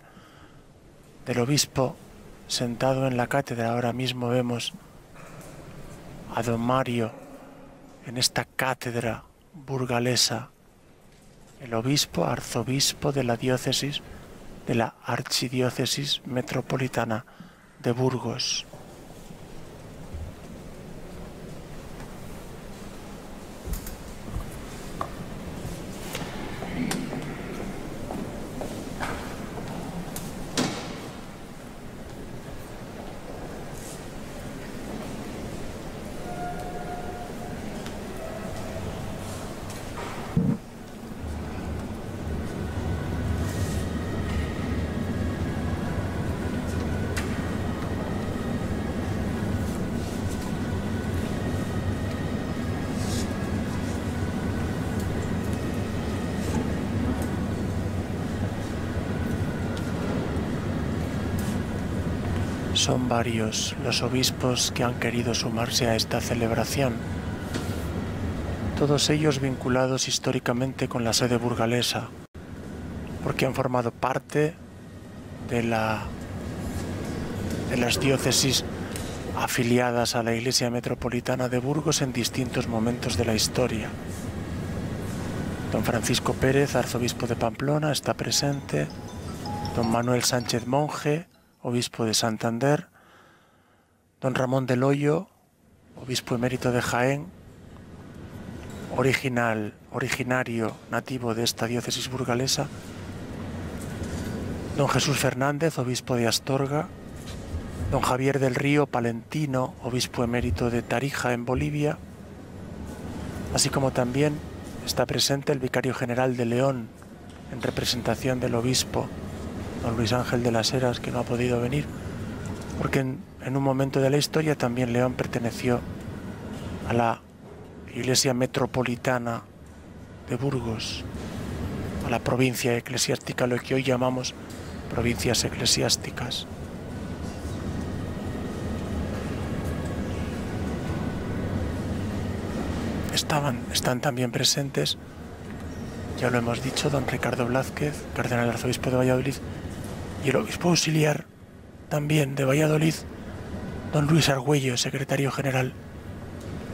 del obispo sentado en la cátedra. Ahora mismo vemos a don Mario en esta cátedra burgalesa, el obispo, arzobispo de la diócesis, de la archidiócesis metropolitana de Burgos. Son varios los obispos que han querido sumarse a esta celebración, todos ellos vinculados históricamente con la sede burgalesa, porque han formado parte de, la, de las diócesis afiliadas a la Iglesia Metropolitana de Burgos en distintos momentos de la historia. Don Francisco Pérez, arzobispo de Pamplona, está presente. Don Manuel Sánchez Monje, obispo de Santander. Don Ramón del Hoyo, obispo emérito de Jaén, original, originario, nativo de esta diócesis burgalesa. Don Jesús Fernández, obispo de Astorga. Don Javier del Río Palentino, obispo emérito de Tarija en Bolivia. Así como también está presente el vicario general de León en representación del obispo, don Luis Ángel de las Heras, que no ha podido venir, porque en, un momento de la historia también León perteneció a la iglesia metropolitana de Burgos, a la provincia eclesiástica, lo que hoy llamamos provincias eclesiásticas. Estaban, están también presentes, ya lo hemos dicho, don Ricardo Blázquez, cardenal arzobispo de Valladolid, y el obispo auxiliar también de Valladolid, don Luis Argüello, secretario general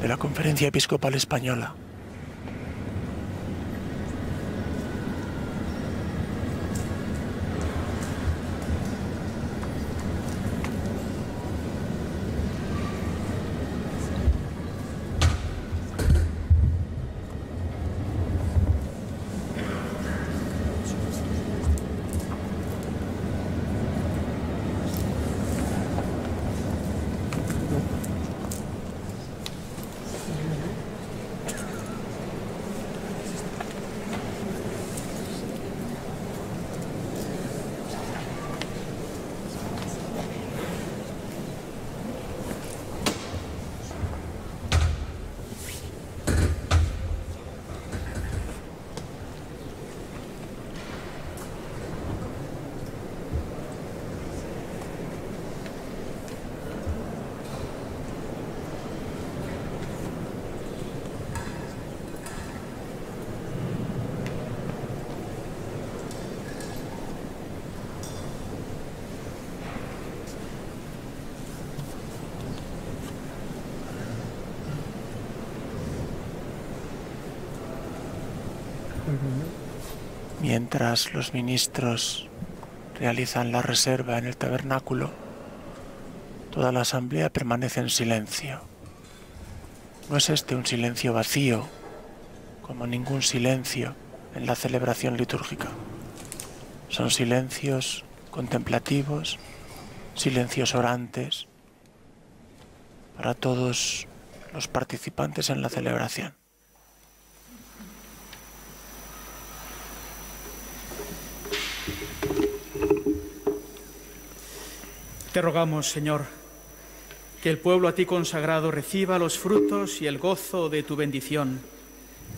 de la Conferencia Episcopal Española. Mientras los ministros realizan la reserva en el tabernáculo, toda la asamblea permanece en silencio. No es este un silencio vacío, como ningún silencio en la celebración litúrgica. Son silencios contemplativos, silencios orantes para todos los participantes en la celebración. Te rogamos, Señor, que el pueblo a ti consagrado reciba los frutos y el gozo de tu bendición,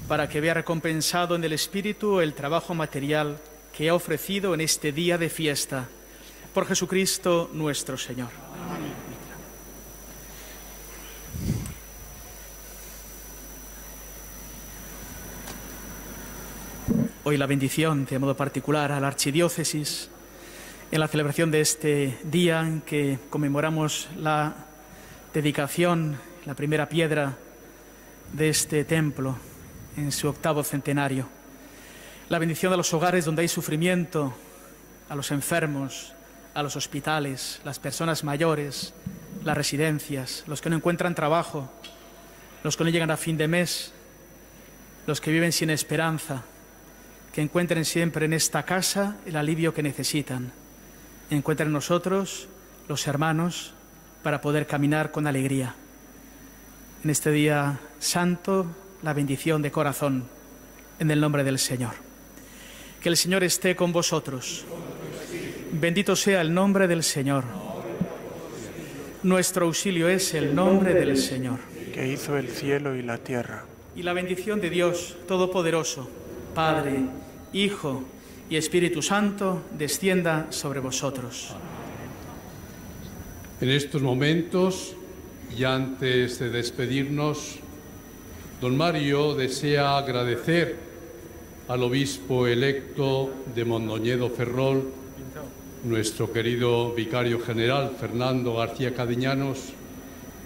para que vea recompensado en el Espíritu el trabajo material que ha ofrecido en este día de fiesta. Por Jesucristo nuestro Señor. Hoy la bendición de modo particular a la archidiócesis en la celebración de este día en que conmemoramos la dedicación, la primera piedra de este templo en su octavo centenario. La bendición a los hogares donde hay sufrimiento, a los enfermos, a los hospitales, las personas mayores, las residencias, los que no encuentran trabajo, los que no llegan a fin de mes, los que viven sin esperanza, que encuentren siempre en esta casa el alivio que necesitan. Encuentren en nosotros, los hermanos, para poder caminar con alegría. En este día santo, la bendición de corazón, en el nombre del Señor. Que el Señor esté con vosotros. Bendito sea el nombre del Señor. Nuestro auxilio es el nombre del Señor. Que hizo el cielo y la tierra. Y la bendición de Dios Todopoderoso, Padre, Hijo y Espíritu Santo, descienda sobre vosotros. En estos momentos, y antes de despedirnos, don Mario desea agradecer al obispo electo de Mondoñedo Ferrol, nuestro querido vicario general Fernando García Cadiñanos,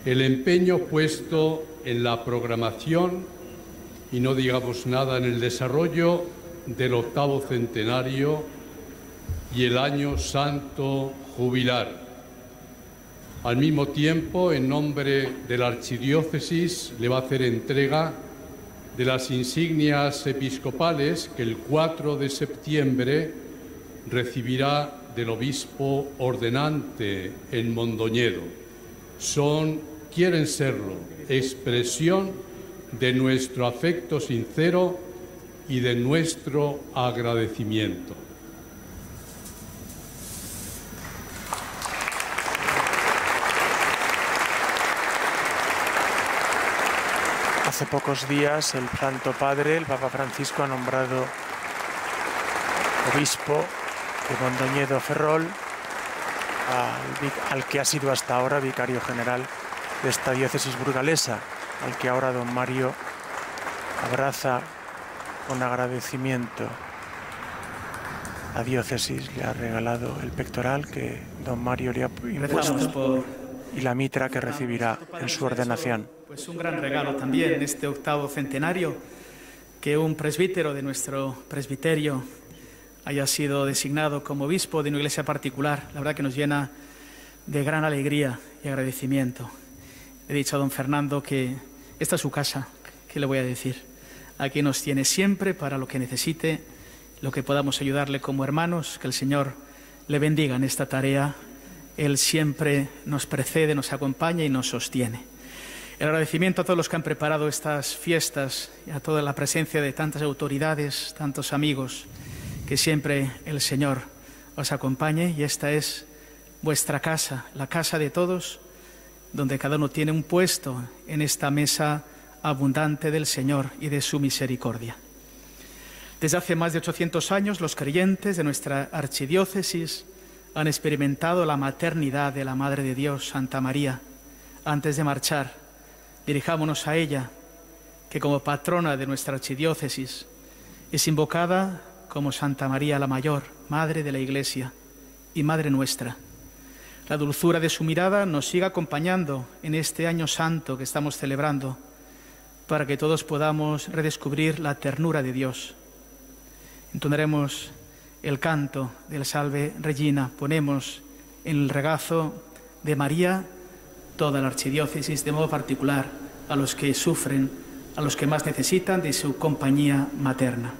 el empeño puesto en la programación y no digamos nada en el desarrollo del octavo centenario y el año santo jubilar. Al mismo tiempo, en nombre de la Archidiócesis, le va a hacer entrega de las insignias episcopales que el 4 de septiembre recibirá del obispo ordenante en Mondoñedo. Son, quieren serlo, expresión de nuestro afecto sincero y de nuestro agradecimiento. Hace pocos días el Santo Padre, el Papa Francisco, ha nombrado obispo de Mondoñedo Ferrol, al, al, que ha sido hasta ahora vicario general de esta diócesis burgalesa, al que ahora don Mario abraza con agradecimiento. La diócesis le ha regalado el pectoral que don Mario le ha impuesto y la mitra que recibirá en su ordenación. Pues un gran regalo también en este octavo centenario que un presbítero de nuestro presbiterio haya sido designado como obispo de una iglesia particular. La verdad que nos llena de gran alegría y agradecimiento. He dicho a don Fernando que esta es su casa, ¿qué le voy a decir? Aquí nos tiene siempre para lo que necesite, lo que podamos ayudarle como hermanos, que el Señor le bendiga en esta tarea. Él siempre nos precede, nos acompaña y nos sostiene. El agradecimiento a todos los que han preparado estas fiestas y a toda la presencia de tantas autoridades, tantos amigos, que siempre el Señor os acompañe y esta es vuestra casa, la casa de todos, donde cada uno tiene un puesto en esta mesa abundante del Señor y de su misericordia. Desde hace más de 800 años los creyentes de nuestra archidiócesis han experimentado la maternidad de la Madre de Dios, Santa María. Antes de marchar, dirijámonos a ella, que como patrona de nuestra archidiócesis es invocada como Santa María la Mayor, Madre de la Iglesia y Madre nuestra. La dulzura de su mirada nos siga acompañando en este año santo que estamos celebrando, para que todos podamos redescubrir la ternura de Dios. Entonaremos el canto del Salve Regina, ponemos en el regazo de María toda la archidiócesis, de modo particular a los que sufren, a los que más necesitan de su compañía materna.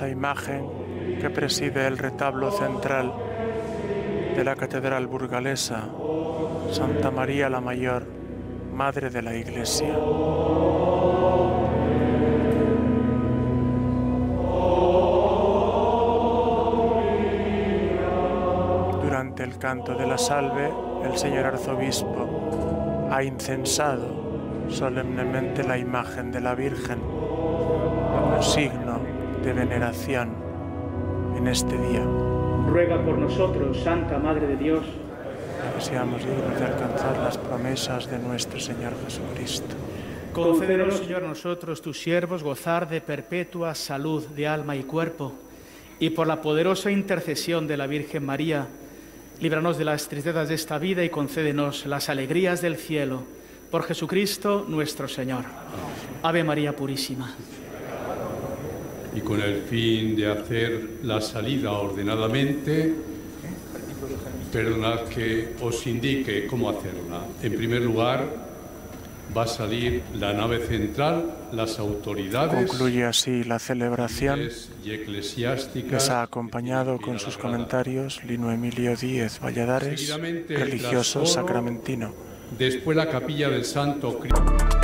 Imagen que preside el retablo central de la Catedral Burgalesa, Santa María la Mayor, Madre de la Iglesia. Durante el canto de la salve, el señor arzobispo ha incensado solemnemente la imagen de la Virgen como signo de veneración en este día. Ruega por nosotros, Santa Madre de Dios, que seamos dignos de alcanzar las promesas de nuestro Señor Jesucristo. Concédenos, Señor, nosotros, tus siervos, gozar de perpetua salud de alma y cuerpo, y por la poderosa intercesión de la Virgen María, líbranos de las tristezas de esta vida y concédenos las alegrías del cielo. Por Jesucristo nuestro Señor. Ave María Purísima. Y con el fin de hacer la salida ordenadamente, perdonad que os indique cómo hacerla. En primer lugar, va a salir la nave central, las autoridades. Concluye así la celebración. Y eclesiásticas. Les ha acompañado con sus comentarios Lino Emilio Díez Valladares, religioso sacramentino. Después la capilla del Santo Cristo.